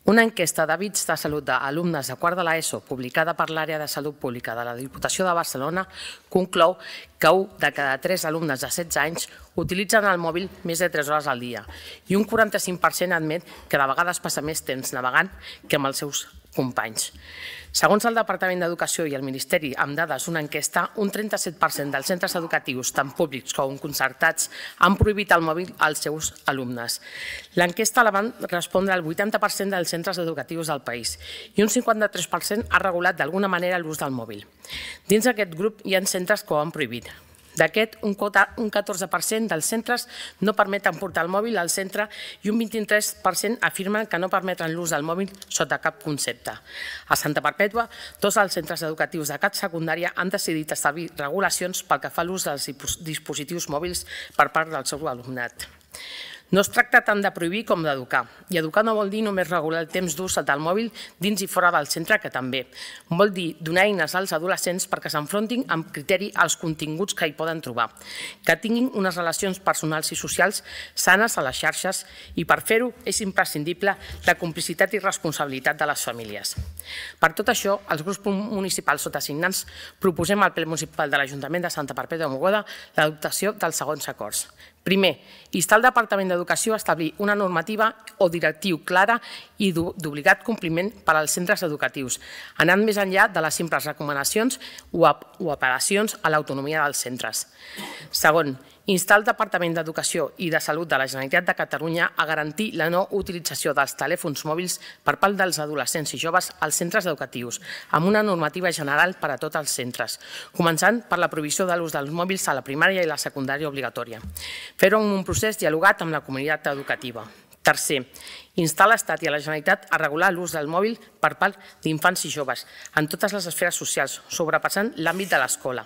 Una enquesta d'hàbits de salut d'alumnes de quart de l'ESO, publicada per l'àrea de salut pública de la Diputació de Barcelona, conclou que un de cada tres alumnes de 16 anys utilitzen el mòbil més de 3 hores al dia i un 45% admet que de vegades passa més temps navegant que amb els seus companys. Segons el Departament d'Educació i el Ministeri, amb dades d'una enquesta, un 37% dels centres educatius, tant públics com concertats, han prohibit el mòbil als seus alumnes. L'enquesta la van respondre el 80% dels centres educatius del país i un 53% ha regulat d'alguna manera l'ús del mòbil. Dins d'aquest grup hi ha centres que ho han prohibit. D'aquest, un 14% dels centres no permeten portar el mòbil al centre i un 23% afirmen que no permeten l'ús del mòbil sota cap concepte. A Santa Perpètua, tots els centres educatius de CAT secundària han decidit establir regulacions pel que fa a l'ús dels dispositius mòbils per part del seu alumnat. No es tracta tant de prohibir com d'educar. I educar no vol dir només regular el temps d'ús del mòbil dins i fora del centre, que també. Vol dir donar eines als adolescents perquè s'enfrontin amb criteri als continguts que hi poden trobar, que tinguin unes relacions personals i socials sanes a les xarxes i per fer-ho és imprescindible la complicitat i responsabilitat de les famílies. Per tot això, els grups municipals sota signants proposem al ple municipal de l'Ajuntament de Santa Perpètua de Mogoda l'adoptació dels segons acords. Primer, instar el Departament d'Educació a establir una normativa o directiu clara i d'obligat compliment per als centres educatius, anant més enllà de les simples recomanacions o apel·lacions a l'autonomia dels centres. Segon, instar el Departament d'Educació i de Salut de la Generalitat de Catalunya a garantir la no utilització dels telèfons mòbils per part dels adolescents i joves als centres educatius, amb una normativa general per a tots els centres, començant per la provisió de l'ús dels mòbils a la primària i la secundària obligatòria. Fer-ho en un procés dialogat amb la comunitat educativa. Tercer, instar l'Estat i la Generalitat a regular l'ús del mòbil per part d'infants i joves en totes les esferes socials, sobrepassant l'àmbit de l'escola.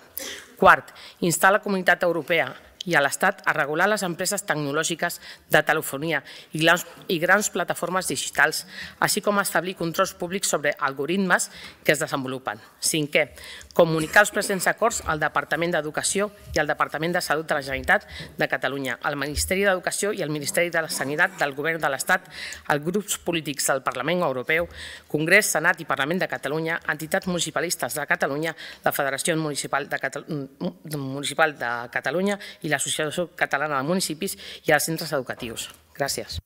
Quart, instar la comunitat europea i a l'Estat a regular les empreses tecnològiques de telefonia i grans, i grans plataformes digitals, així com establir controls públics sobre algoritmes que es desenvolupen. Cinquè, comunicar els presents acords al Departament d'Educació i al Departament de Salut de la Generalitat de Catalunya, al Ministeri d'Educació i al Ministeri de la Sanitat del Govern de l'Estat, als grups polítics del Parlament Europeu, Congrés, Senat i Parlament de Catalunya, entitats municipalistes de Catalunya, la Federació Municipal de Catalunya i i l'Associació Catalana de Municipis i els centres educatius. Gràcies.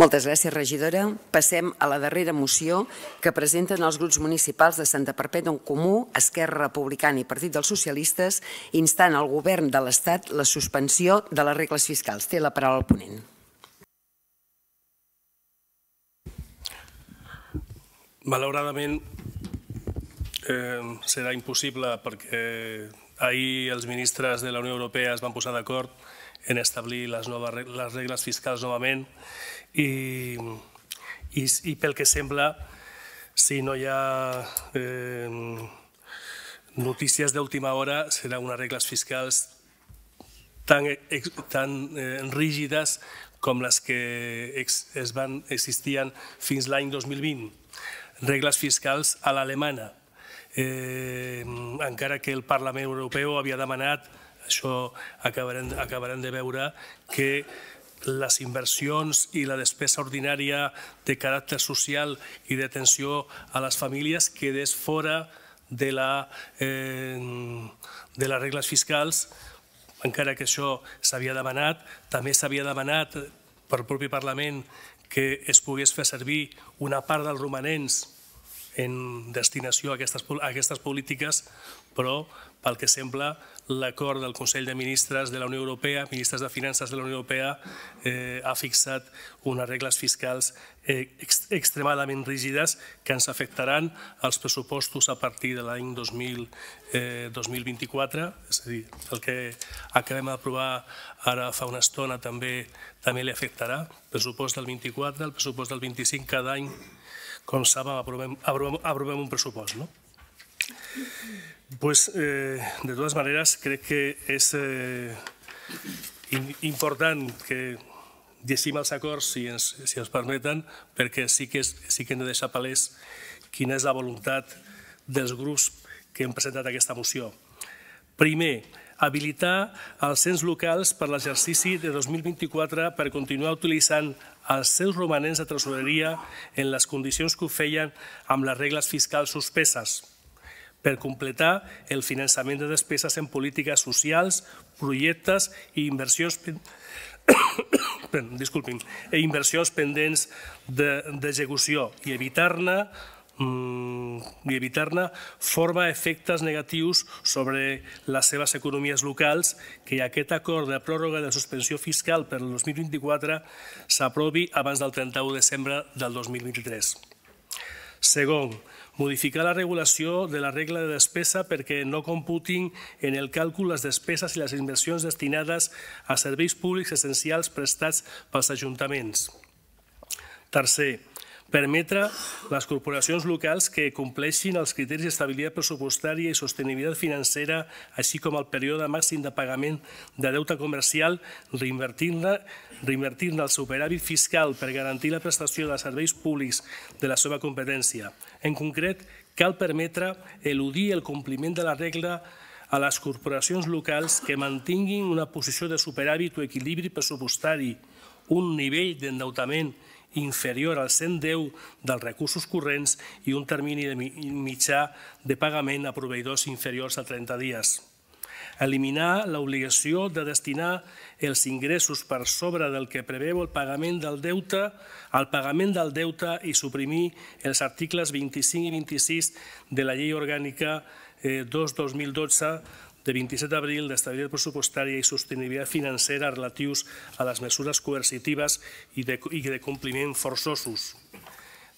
Moltes gràcies, regidora. Passem a la darrera moció que presenten els grups municipals de Santa Perpètua en Comú, Esquerra Republicana i Partit dels Socialistes, instant al govern de l'Estat la suspensió de les regles fiscals. Té la paraula el ponent. Malauradament, eh, serà impossible perquè Ahir els ministres de la Unió Europea es van posar d'acord en establir les, noves, les regles fiscals novament i, i, i pel que sembla, si no hi ha eh, notícies d'última hora, seran unes regles fiscals tan, tan eh, rígides com les que es van, existien fins l'any 2020. Regles fiscals a l'alemana, eh, encara que el Parlament Europeu havia demanat, això acabarem, acabarem de veure, que les inversions i la despesa ordinària de caràcter social i d'atenció a les famílies quedés fora de, la, eh, de les regles fiscals, encara que això s'havia demanat. També s'havia demanat per propi Parlament que es pogués fer servir una part dels romanents en destinació a aquestes, a aquestes polítiques, però pel que sembla l'acord del Consell de Ministres de la Unió Europea, ministres de Finances de la Unió Europea, eh, ha fixat unes regles fiscals eh, ex extremadament rígides que ens afectaran els pressupostos a partir de l'any eh, 2024, és a dir, el que acabem d'aprovar ara fa una estona també també li afectarà, el pressupost del 24, el pressupost del 25 cada any com saben, aprovem, aprovem, aprovem un pressupost. No? Pues, eh, de totes maneres, crec que és eh, important que llegim els acords, si ens, si ens permeten, perquè sí que, és, sí que hem de deixar palès quina és la voluntat dels grups que hem presentat aquesta moció. Primer, habilitar els cens locals per l'exercici de 2024 per continuar utilitzant els seus romanents de tresoreria en les condicions que ho feien amb les regles fiscals suspeses per completar el finançament de despeses en polítiques socials, projectes i inversions disculpin, inversions pendents d'execució i evitar-ne i evitar-ne forma efectes negatius sobre les seves economies locals que aquest acord de pròrroga de suspensió fiscal per al 2024 s'aprovi abans del 31 de desembre del 2023. Segon, modificar la regulació de la regla de despesa perquè no computin en el càlcul les despeses i les inversions destinades a serveis públics essencials prestats pels ajuntaments. Tercer, permetre les corporacions locals que compleixin els criteris d'estabilitat pressupostària i sostenibilitat financera, així com el període màxim de pagament de deute comercial, reinvertir-ne reinvertir el superàvit fiscal per garantir la prestació de serveis públics de la seva competència. En concret, cal permetre eludir el compliment de la regla a les corporacions locals que mantinguin una posició de superàvit o equilibri pressupostari, un nivell d'endeutament inferior al 110 dels recursos corrents i un termini de mitjà de pagament a proveïdors inferiors a 30 dies. eliminar l'obligació de destinar els ingressos per sobre del que preveu el pagament del deute al pagament del deute i suprimir els articles 25 i 26 de la Llei Orgànica 2-2012 eh, de 27 d'abril d'estabilitat pressupostària i sostenibilitat financera relatius a les mesures coercitives i de, i de compliment forçosos.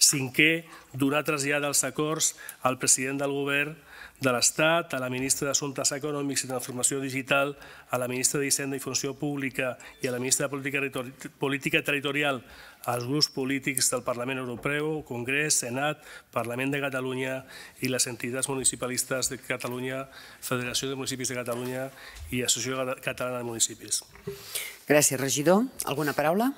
Cinquè, donar trasllat dels acords al president del govern de l'Estat, a la ministra d'Assumptes Econòmics i Transformació Digital, a la ministra d'Hisenda i Funció Pública i a la ministra de Política, Política Territorial, als grups polítics del Parlament Europeu, Congrés, Senat, Parlament de Catalunya i les entitats municipalistes de Catalunya, Federació de Municipis de Catalunya i Associació Catalana de Municipis. Gràcies, regidor. Alguna paraula?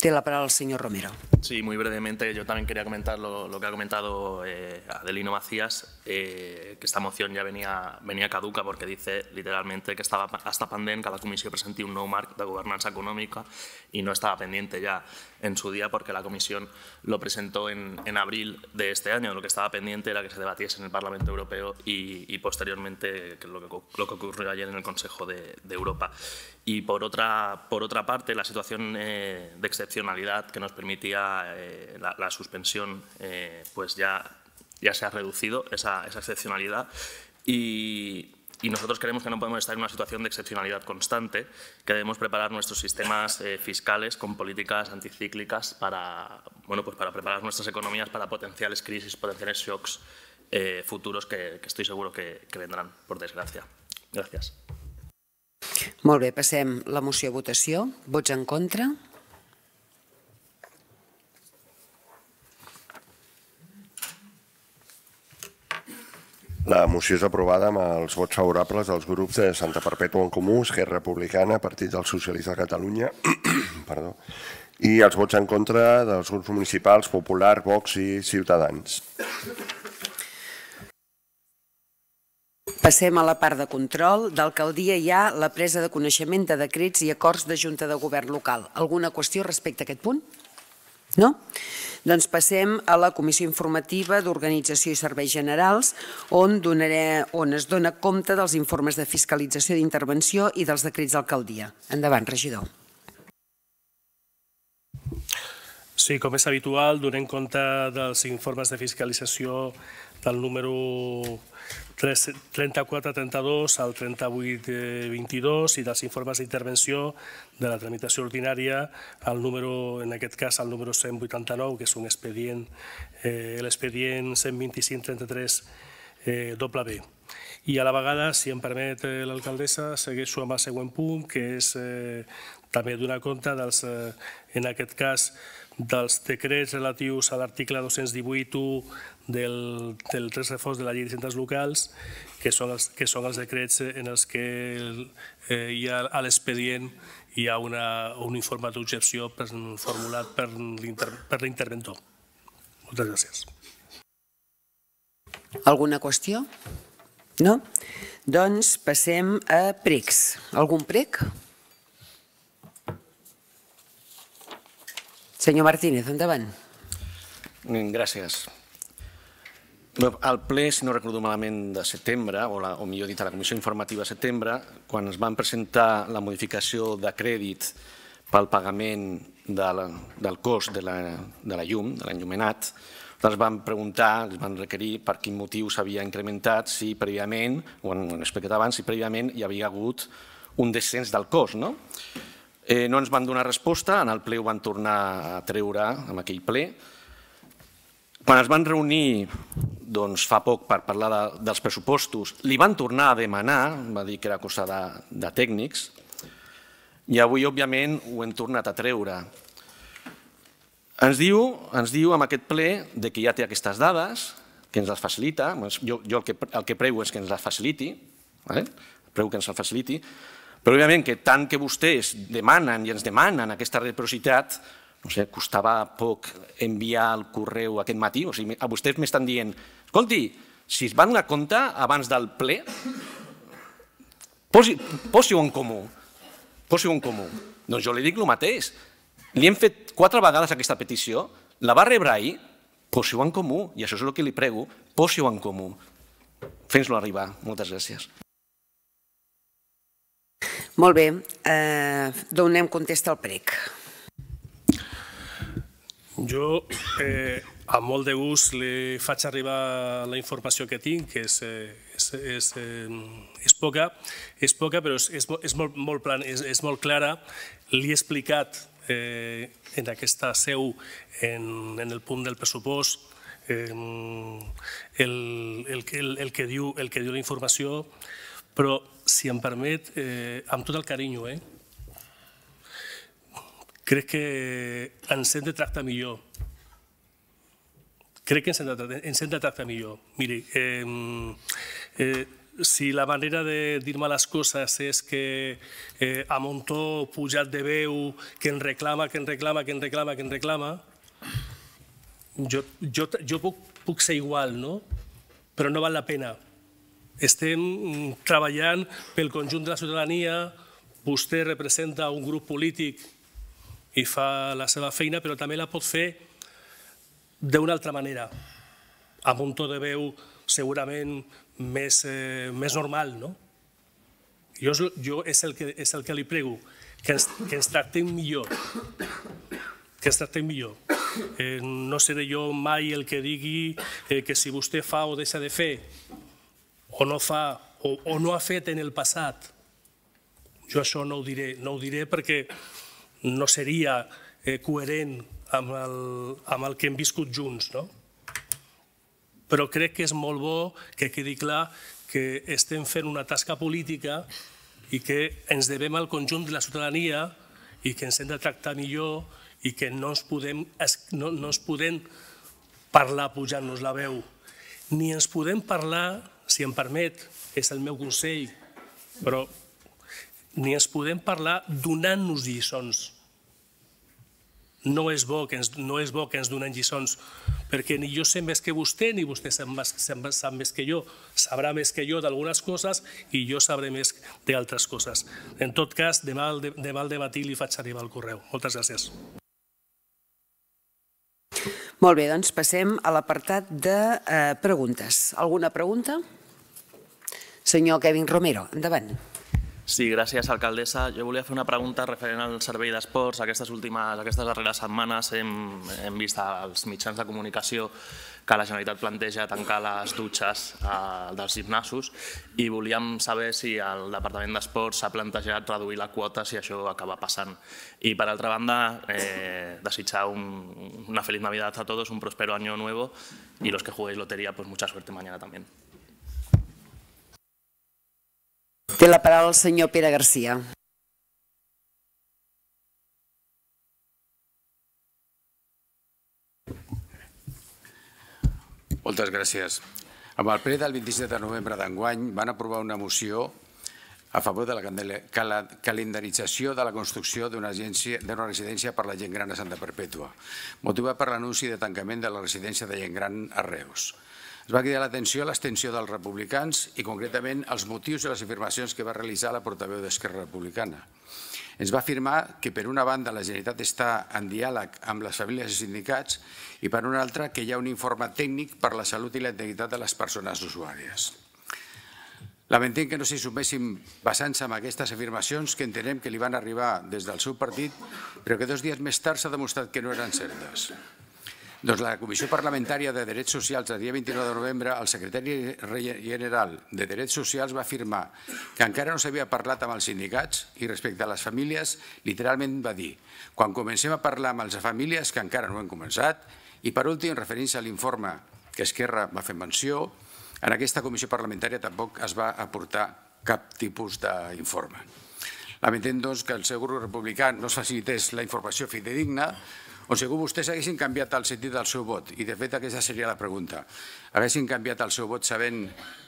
Tiene la palabra el señor Romero. Sí, muy brevemente. Yo también quería comentar lo, que ha comentado eh, Adelino Macías, eh, que esta moción ya venía, venía caduca porque dice literalmente que estaba hasta pandemia que la Comisión presentó un nou marc de gobernanza económica y no estaba pendiente ya en su día porque la Comisión lo presentó en, abril de este año. Lo que estaba pendiente era que se debatiese en el Parlamento Europeo y, posteriormente que lo, que, lo que ocurrió ayer en el Consejo de, Europa. Y por otra, por otra parte, la situación eh, de excepcionalidad que nos permitía eh, la, suspensión, eh, pues ya, ya se ha reducido esa, esa excepcionalidad. Y, y nosotros creemos que no podemos estar en una situación de excepcionalidad constante, que debemos preparar nuestros sistemas eh, fiscales con políticas anticíclicas para, bueno, pues para preparar nuestras economías para potenciales crisis, potenciales shocks eh, futuros que, que, estoy seguro que, que vendrán, por desgracia. Gràcies. Molt bé, passem la moció a votació. Vots en contra? La moció és aprovada amb els vots favorables dels grups de Santa Perpètua en Comú, Esquerra Republicana, Partit dels Socialistes de Catalunya perdó, i els vots en contra dels grups municipals Popular, Vox i Ciutadans. Passem a la part de control. D'alcaldia hi ha la presa de coneixement de decrets i acords de Junta de Govern local. Alguna qüestió respecte a aquest punt? No? Doncs passem a la Comissió Informativa d'Organització i Serveis Generals, on, donaré, on es dona compte dels informes de fiscalització d'intervenció i dels decrets d'alcaldia. Endavant, regidor. Sí, com és habitual, donem compte dels informes de fiscalització del número 34-32 al 38-22 i dels informes d'intervenció de la tramitació ordinària al número, en aquest cas, al número 189, que és un expedient, eh, l'expedient 125-33 eh, doble B. I a la vegada, si em permet eh, l'alcaldessa, segueixo amb el següent punt, que és eh, també donar compte dels, eh, en aquest cas, dels decrets relatius a l'article 218 del, del tres reforç de la llei de centres locals, que són els, que són els decrets en els que eh, hi ha a l'expedient hi ha una, un informe d'objecció formulat per l'interventor. Moltes gràcies. Alguna qüestió? No? Doncs passem a pregs. Algun prec? Senyor Martínez, endavant. Gràcies. Al ple, si no recordo malament, de setembre, o, la, o millor dit, a la comissió informativa de setembre, quan es van presentar la modificació de crèdit pel pagament de la, del cost de la, de la llum, de l'enllumenat, doncs van preguntar, els van requerir per quin motiu s'havia incrementat, si prèviament, ho han explicat abans, si prèviament hi havia hagut un descens del cost. No? Eh, no ens van donar resposta, en el ple ho van tornar a treure amb aquell ple. Quan es van reunir doncs, fa poc per parlar de, dels pressupostos, li van tornar a demanar, va dir que era cosa de, de tècnics, i avui, òbviament, ho hem tornat a treure. Ens diu, ens diu amb aquest ple de que ja té aquestes dades, que ens les facilita, jo, jo el, que, el que prego és que ens les faciliti, eh? prego que ens les faciliti, però òbviament que tant que vostès demanen i ens demanen aquesta reciprocitat, no sé, costava poc enviar el correu aquest matí, o sigui, a vostès m'estan dient, escolti, si es van donar compte abans del ple, posi-ho en comú, posi-ho en comú. Doncs jo li dic el mateix. Li hem fet quatre vegades aquesta petició, la va rebre ahir, posi-ho en comú, i això és el que li prego, posi-ho en comú. Fes-lo arribar. Moltes gràcies. Molt bé, eh, donem contesta al prec. Jo, eh, amb molt de gust, li faig arribar la informació que tinc, que és, eh, és, és, eh, és poca, és poca però és, és, és, molt, molt plan, és, és molt clara. Li he explicat eh, en aquesta seu, en, en el punt del pressupost, eh, el, el, el, el, que diu, el que diu la informació, però, si em permet, eh, amb tot el carinyo, eh, crec que ens hem de tractar millor. Crec que ens hem de, tractar, ens hem de tractar millor. Miri, eh, eh, si la manera de dir-me les coses és que eh, a un to pujat de veu, que en reclama, que en reclama, que en reclama, que en reclama, jo, jo, jo puc, puc ser igual, no? però no val la pena. Estem treballant pel conjunt de la ciutadania, vostè representa un grup polític i fa la seva feina, però també la pot fer d'una altra manera, amb un to de veu segurament més, eh, més normal. No? Jo, jo és, el que, és el que li prego, que ens, que ens tractem millor, que ens tractem millor. Eh, no seré jo mai el que digui eh, que si vostè fa o deixa de fer, o no fa, o, o no ha fet en el passat, jo això no ho diré, no ho diré perquè no seria eh, coherent amb el, amb el que hem viscut junts. No? Però crec que és molt bo que quedi clar que estem fent una tasca política i que ens devem al conjunt de la ciutadania i que ens hem de tractar millor i que no ens podem, no, no ens podem parlar pujant-nos la veu, ni ens podem parlar, si em permet, és el meu consell, però ni ens podem parlar donant-nos lliçons. No és, bo que ens, no és bo que ens donen lliçons, perquè ni jo sé més que vostè, ni vostè sap, sap, sap més que jo. Sabrà més que jo d'algunes coses i jo sabré més d'altres coses. En tot cas, demà demà al dematí li faig arribar el correu. Moltes gràcies. Molt bé, doncs passem a l'apartat de eh, preguntes. Alguna pregunta? Senyor Kevin Romero, endavant. Sí, gràcies, alcaldessa. Jo volia fer una pregunta referent al servei d'esports. Aquestes últimes, aquestes darreres setmanes hem, hem vist als mitjans de comunicació que la Generalitat planteja tancar les dutxes eh, dels gimnasos i volíem saber si el Departament d'Esports s'ha plantejat reduir la quota si això acaba passant. I per altra banda, eh, desitjar un, una feliz Navidad a todos, un próspero año nuevo y los que juguéis lotería, pues mucha suerte mañana también. Té la paraula el senyor Pere Garcia. Moltes gràcies. Amb el ple del 27 de novembre d'enguany van aprovar una moció a favor de la calendarització de la construcció d'una residència per la gent gran a Santa Perpètua, motivat per l'anunci de tancament de la residència de gent gran a Reus. Es va cridar l'atenció a l'extensió dels republicans i concretament als motius i les afirmacions que va realitzar la portaveu d'Esquerra Republicana. Ens va afirmar que per una banda la Generalitat està en diàleg amb les famílies i sindicats i per una altra que hi ha un informe tècnic per la salut i la integritat de les persones usuàries. Lamentem que no s'hi suméssim basant-se en aquestes afirmacions que entenem que li van arribar des del seu partit, però que dos dies més tard s'ha demostrat que no eren certes. Doncs la Comissió Parlamentària de Drets Socials, el dia 29 de novembre, el secretari general de Drets Socials va afirmar que encara no s'havia parlat amb els sindicats i respecte a les famílies, literalment va dir quan comencem a parlar amb les famílies, que encara no hem començat, i per últim, referint-se a l'informe que Esquerra va fer menció, en aquesta comissió parlamentària tampoc es va aportar cap tipus d'informe. Lamentem, doncs, que el seu grup republicà no es facilités la informació fidedigna, o segur vostès haguessin canviat el sentit del seu vot, i de fet aquesta seria la pregunta. Haguessin canviat el seu vot sabent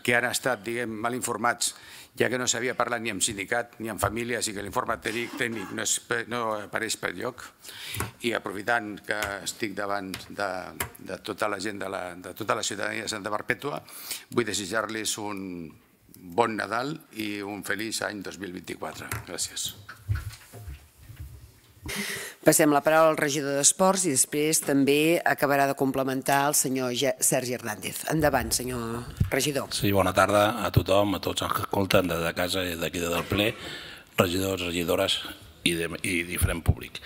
que han estat, diguem, mal informats, ja que no s'havia parlat ni amb sindicat ni amb famílies i que l'informe tècnic no, és, no apareix per lloc. I aprofitant que estic davant de, de tota la gent de, la, de tota la ciutadania de Santa Perpètua, vull desitjar-los un bon Nadal i un feliç any 2024. Gràcies. Passem la paraula al regidor d'Esports i després també acabarà de complementar el senyor Sergi Hernández. Endavant, senyor regidor. Sí, bona tarda a tothom, a tots els que escolten des de casa i d'aquí del ple. regidors, regidores i, de, i diferent públic.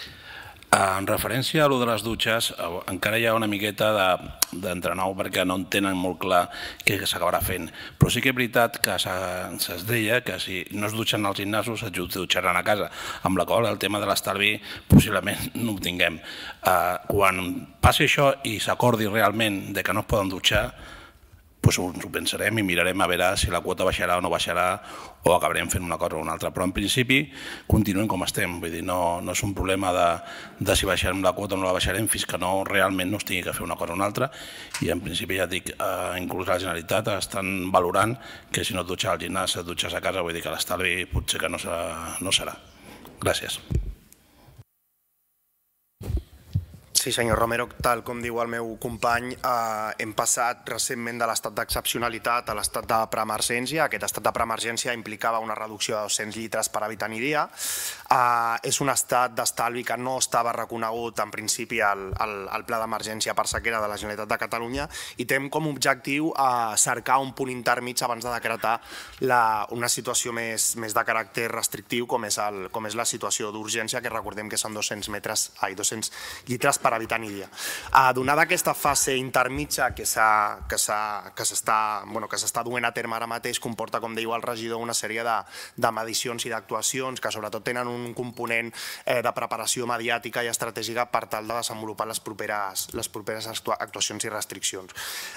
En referència a lo de les dutxes, eh, encara hi ha una miqueta d'entrenou de, perquè no en tenen molt clar què s'acabarà fent. Però sí que és veritat que se'ls deia que si no es dutxen als gimnasos, es dutxaran a casa, amb la qual el tema de l'estalvi possiblement no ho tinguem. Eh, quan passi això i s'acordi realment de que no es poden dutxar, doncs ens ho pensarem i mirarem a veure si la quota baixarà o no baixarà o acabarem fent una cosa o una altra. Però en principi continuem com estem, vull dir, no, no és un problema de, de si baixarem la quota o no la baixarem fins que no realment no es tingui que fer una cosa o una altra i en principi ja dic, eh, inclús la Generalitat estan valorant que si no et dutxes al gimnàs, et dutxes a casa, vull dir que l'estalvi potser que no serà. No serà. Gràcies. Sí, senyor Romero, tal com diu el meu company, eh, hem passat recentment de l'estat d'excepcionalitat a l'estat de preemergència. Aquest estat de preemergència implicava una reducció de 200 litres per habitant i dia. Eh, és un estat d'estalvi que no estava reconegut en principi al, al, al pla d'emergència per sequera de la Generalitat de Catalunya i tem com a objectiu eh, cercar un punt intermig abans de decretar la, una situació més, més de caràcter restrictiu com és, el, com és la situació d'urgència, que recordem que són 200, metres, ai, 200 litres per i dia. Uh, donada aquesta fase intermitja que s'està bueno, que duent a terme ara mateix, comporta, com diu el regidor, una sèrie de, de medicions i d'actuacions que sobretot tenen un component eh, de preparació mediàtica i estratègica per tal de desenvolupar les properes, les properes actuacions i restriccions.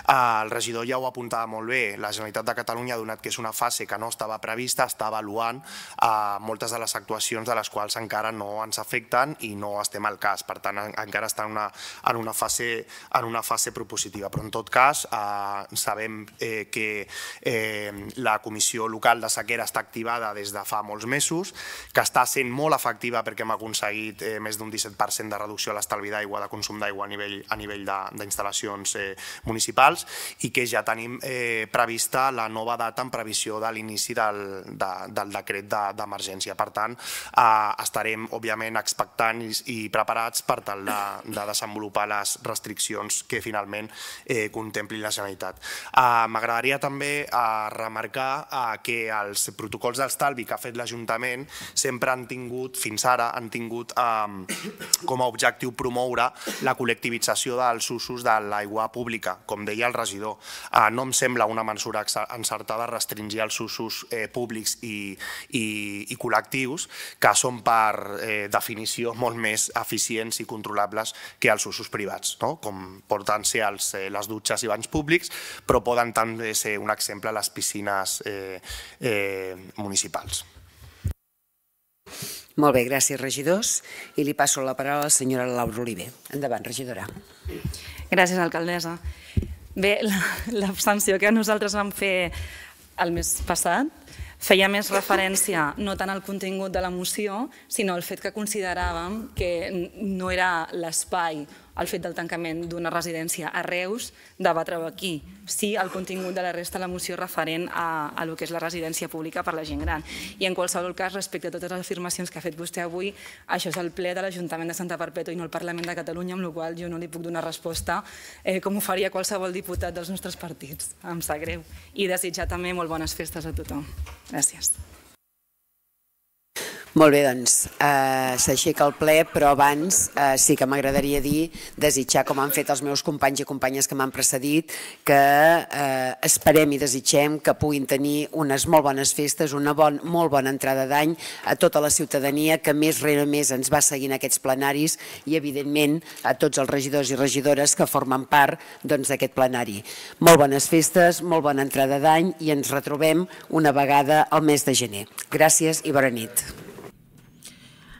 Uh, el regidor ja ho apuntava molt bé, la Generalitat de Catalunya donat que és una fase que no estava prevista, està avaluant uh, moltes de les actuacions de les quals encara no ens afecten i no estem al cas, per tant encara està en una, en una, fase, en una fase propositiva. Però en tot cas eh, sabem eh, que eh, la Comissió Local de Sequera està activada des de fa molts mesos, que està sent molt efectiva perquè hem aconseguit eh, més d'un 17% de reducció a l'estalvi d'aigua, de consum d'aigua a nivell, a nivell d'instal·lacions eh, municipals i que ja tenim eh, prevista la nova data en previsió de l'inici del, de, del decret d'emergència. De, per tant, eh, estarem, òbviament, expectants i, i preparats per tal de, de de desenvolupar les restriccions que finalment eh, contempli la Generalitat. Eh, M'agradaria també eh, remarcar eh, que els protocols d'estalvi que ha fet l'Ajuntament sempre han tingut, fins ara, han tingut eh, com a objectiu promoure la col·lectivització dels usos de l'aigua pública, com deia el regidor. Eh, no em sembla una mesura encertada restringir els usos eh, públics i, i, i col·lectius, que són per eh, definició molt més eficients i controlables que els usos privats, no? com poden ser els, eh, les dutxes i banys públics, però poden també ser un exemple les piscines eh, eh, municipals. Molt bé, gràcies, regidors. I li passo la paraula a la senyora Laura Oliver. Endavant, regidora. Gràcies, alcaldessa. Bé, l'abstenció que nosaltres vam fer el mes passat feia més referència no tant al contingut de la moció, sinó al fet que consideràvem que no era l'espai el fet del tancament d'una residència a Reus, debatre-ho aquí. Sí, el contingut de la resta de la moció referent a, a lo que és la residència pública per la gent gran. I en qualsevol cas, respecte a totes les afirmacions que ha fet vostè avui, això és el ple de l'Ajuntament de Santa Perpètua i no el Parlament de Catalunya, amb la qual jo no li puc donar resposta eh, com ho faria qualsevol diputat dels nostres partits. Em sap greu. I desitjar també molt bones festes a tothom. Gràcies. Molt bé, doncs, eh, s'aixeca el ple, però abans eh, sí que m'agradaria dir, desitjar, com han fet els meus companys i companyes que m'han precedit, que eh, esperem i desitgem que puguin tenir unes molt bones festes, una bon, molt bona entrada d'any a tota la ciutadania que més rere més ens va seguint aquests plenaris i, evidentment, a tots els regidors i regidores que formen part doncs, d'aquest plenari. Molt bones festes, molt bona entrada d'any i ens retrobem una vegada al mes de gener. Gràcies i bona nit.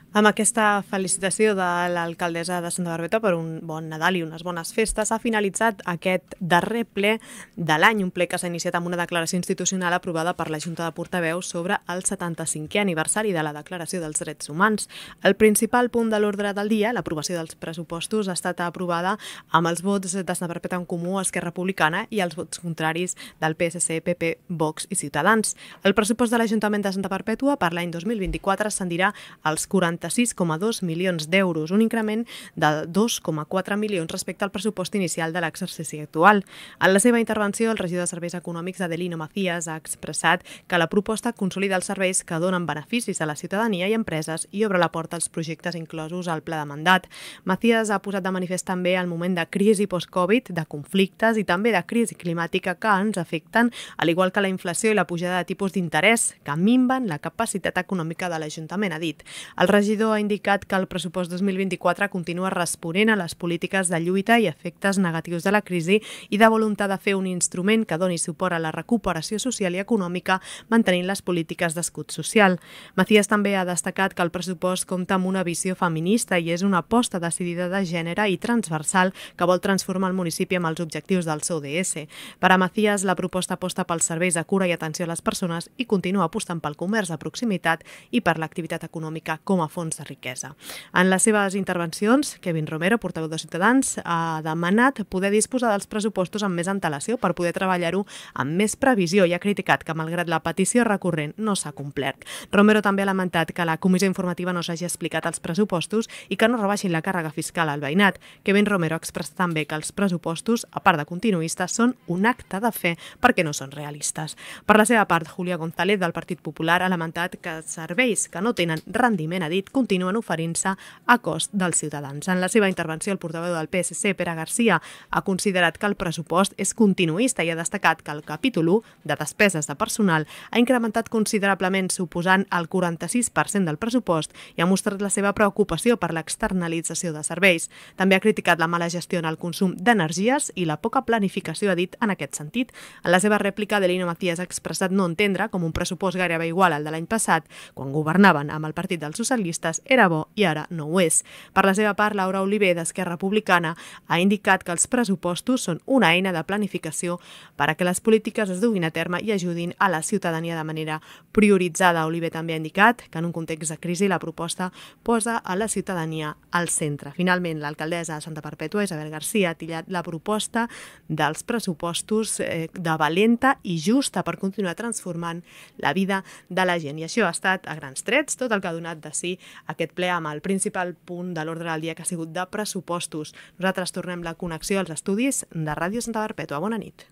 Amb aquesta felicitació de l'alcaldessa de Santa Barbeta per un bon Nadal i unes bones festes, ha finalitzat aquest darrer ple de l'any, un ple que s'ha iniciat amb una declaració institucional aprovada per la Junta de Portaveus sobre el 75è aniversari de la Declaració dels Drets Humans. El principal punt de l'ordre del dia, l'aprovació dels pressupostos, ha estat aprovada amb els vots de Santa Barbeta en Comú, Esquerra Republicana i els vots contraris del PSC, PP, Vox i Ciutadans. El pressupost de l'Ajuntament de Santa Perpètua per l'any 2024 ascendirà als 40 46,2 milions d'euros, un increment de 2,4 milions respecte al pressupost inicial de l'exercici actual. En la seva intervenció, el regidor de Serveis Econòmics Adelino Macías ha expressat que la proposta consolida els serveis que donen beneficis a la ciutadania i empreses i obre la porta als projectes inclosos al pla de mandat. Macías ha posat de manifest també el moment de crisi post-Covid, de conflictes i també de crisi climàtica que ens afecten, al igual que la inflació i la pujada de tipus d'interès, que minven la capacitat econòmica de l'Ajuntament, ha dit. El regidor ha indicat que el pressupost 2024 continua responent a les polítiques de lluita i efectes negatius de la crisi i de voluntat de fer un instrument que doni suport a la recuperació social i econòmica mantenint les polítiques d'escut social. Macías també ha destacat que el pressupost compta amb una visió feminista i és una aposta decidida de gènere i transversal que vol transformar el municipi amb els objectius del seu ODS. Per a Macías, la proposta aposta pels serveis de cura i atenció a les persones i continua apostant pel comerç de proximitat i per l'activitat econòmica com a fons de riquesa. En les seves intervencions, Kevin Romero, portaveu de Ciutadans, ha demanat poder disposar dels pressupostos amb més antelació per poder treballar-ho amb més previsió i ha criticat que, malgrat la petició recurrent, no s'ha complert. Romero també ha lamentat que la comissió informativa no s'hagi explicat els pressupostos i que no rebaixin la càrrega fiscal al veïnat. Kevin Romero ha expressat també que els pressupostos, a part de continuistes, són un acte de fe perquè no són realistes. Per la seva part, Julia González, del Partit Popular, ha lamentat que serveis que no tenen rendiment, ha dit, continuen oferint-se a cost dels ciutadans. En la seva intervenció, el portaveu del PSC, Pere Garcia, ha considerat que el pressupost és continuista i ha destacat que el capítol 1 de despeses de personal ha incrementat considerablement suposant el 46% del pressupost i ha mostrat la seva preocupació per l'externalització de serveis. També ha criticat la mala gestió en el consum d'energies i la poca planificació, ha dit en aquest sentit. En la seva rèplica, Delino Matías ha expressat no entendre com un pressupost gairebé igual al de l'any passat, quan governaven amb el Partit dels Socialistes, era bo i ara no ho és. Per la seva part, Laura Oliver, d'Esquerra Republicana, ha indicat que els pressupostos són una eina de planificació per a que les polítiques es duguin a terme i ajudin a la ciutadania de manera prioritzada. Oliver també ha indicat que en un context de crisi la proposta posa a la ciutadania al centre. Finalment, l'alcaldessa de Santa Perpètua, Isabel García, ha tillat la proposta dels pressupostos eh, de valenta i justa per continuar transformant la vida de la gent. I això ha estat, a grans trets, tot el que ha donat de si aquest ple amb el principal punt de l'ordre del dia que ha sigut de pressupostos. Nosaltres tornem la connexió als estudis de Ràdio Santa Perpètua. Bona nit.